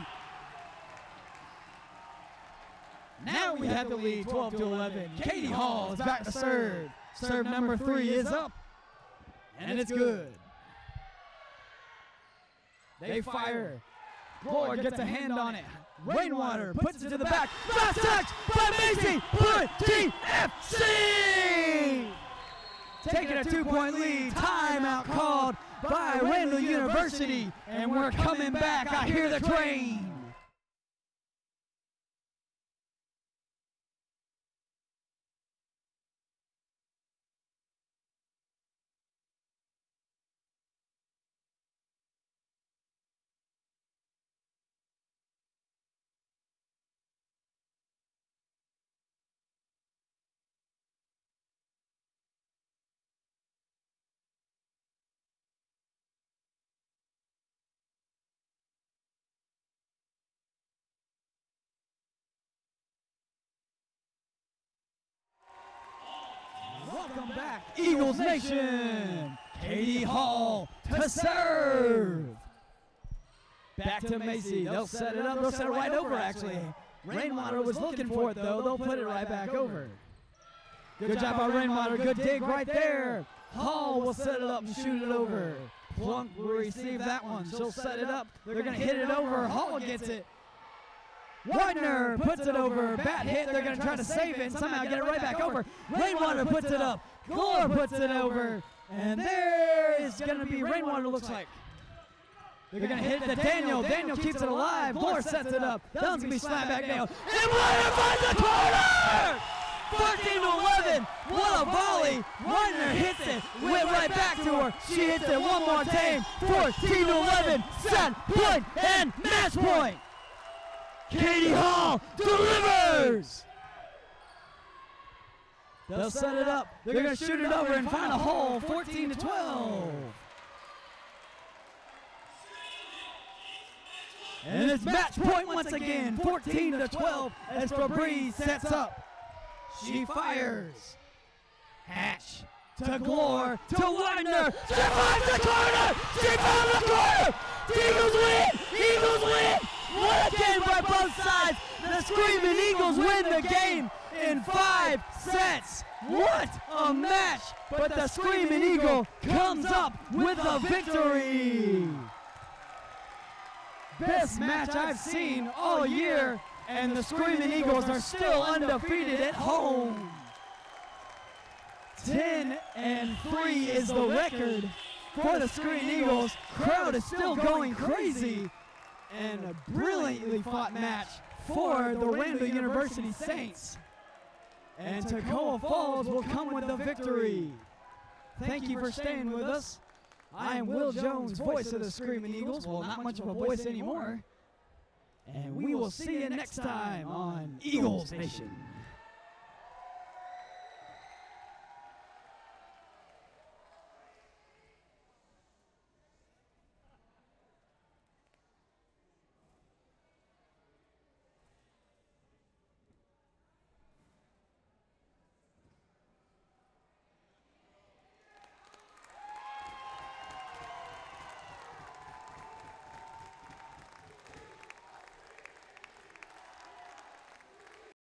Speaker 1: Now we have the lead 12 to 11. Katie Hall is back to serve. Serve number three is up. And it's good. They fire. Glore gets a hand on it. Rainwater puts it to the back. Fast touch by Macy for TFC! Taking a two-point lead. Timeout called by Randall University. And we're coming back. I hear the train. Eagles Nation. Katie Hall to serve. Back to Macy. They'll set it up. They'll set it right over, actually. Rainwater was looking for it, though. They'll put it right back over. Good job by Rainwater. Good dig right there. Hall will set it up and shoot it over. Plunk will receive that one. She'll set it up. They're going to hit it over. Hall gets it. Widener puts it over. Bat hit. They're going to try to save it and somehow get it right back over. Rainwater puts it up. Glore puts it over. And there is going to be Rainwater, looks like. They're going to hit the Daniel. Daniel keeps it alive. Glore sets it up. That one's going to be slammed back down. And Widener finds the corner! 14 to 11. What a volley. Widener hits it. Went right back to her. She hits it one more time. 14 to 11. Set point and match point. Katie Hall delivers. They'll set it up. They're going to shoot it over and find a hole. 14 to 12. And it's match point once again. 14 to 12 as Fabry sets up. She fires. Hatch to Glore to Widener. She finds the corner. She found the corner. Eagles win. Eagles win. What a game by both sides. The Screaming Eagles win the game in five sets. What a match. But the Screaming Eagle comes up with a victory. Best match I've seen all year and the Screaming Eagles are still undefeated at home. 10 and 3 is the record for the Screaming Eagles. Crowd is still going crazy. And a brilliantly fought match for the Randall University Saints. And Toccoa Falls will come with the victory. Thank you for staying with us. I am Will Jones, voice of the Screaming Eagles. Well, not much of a voice anymore. And we will see you next time on Eagles Nation.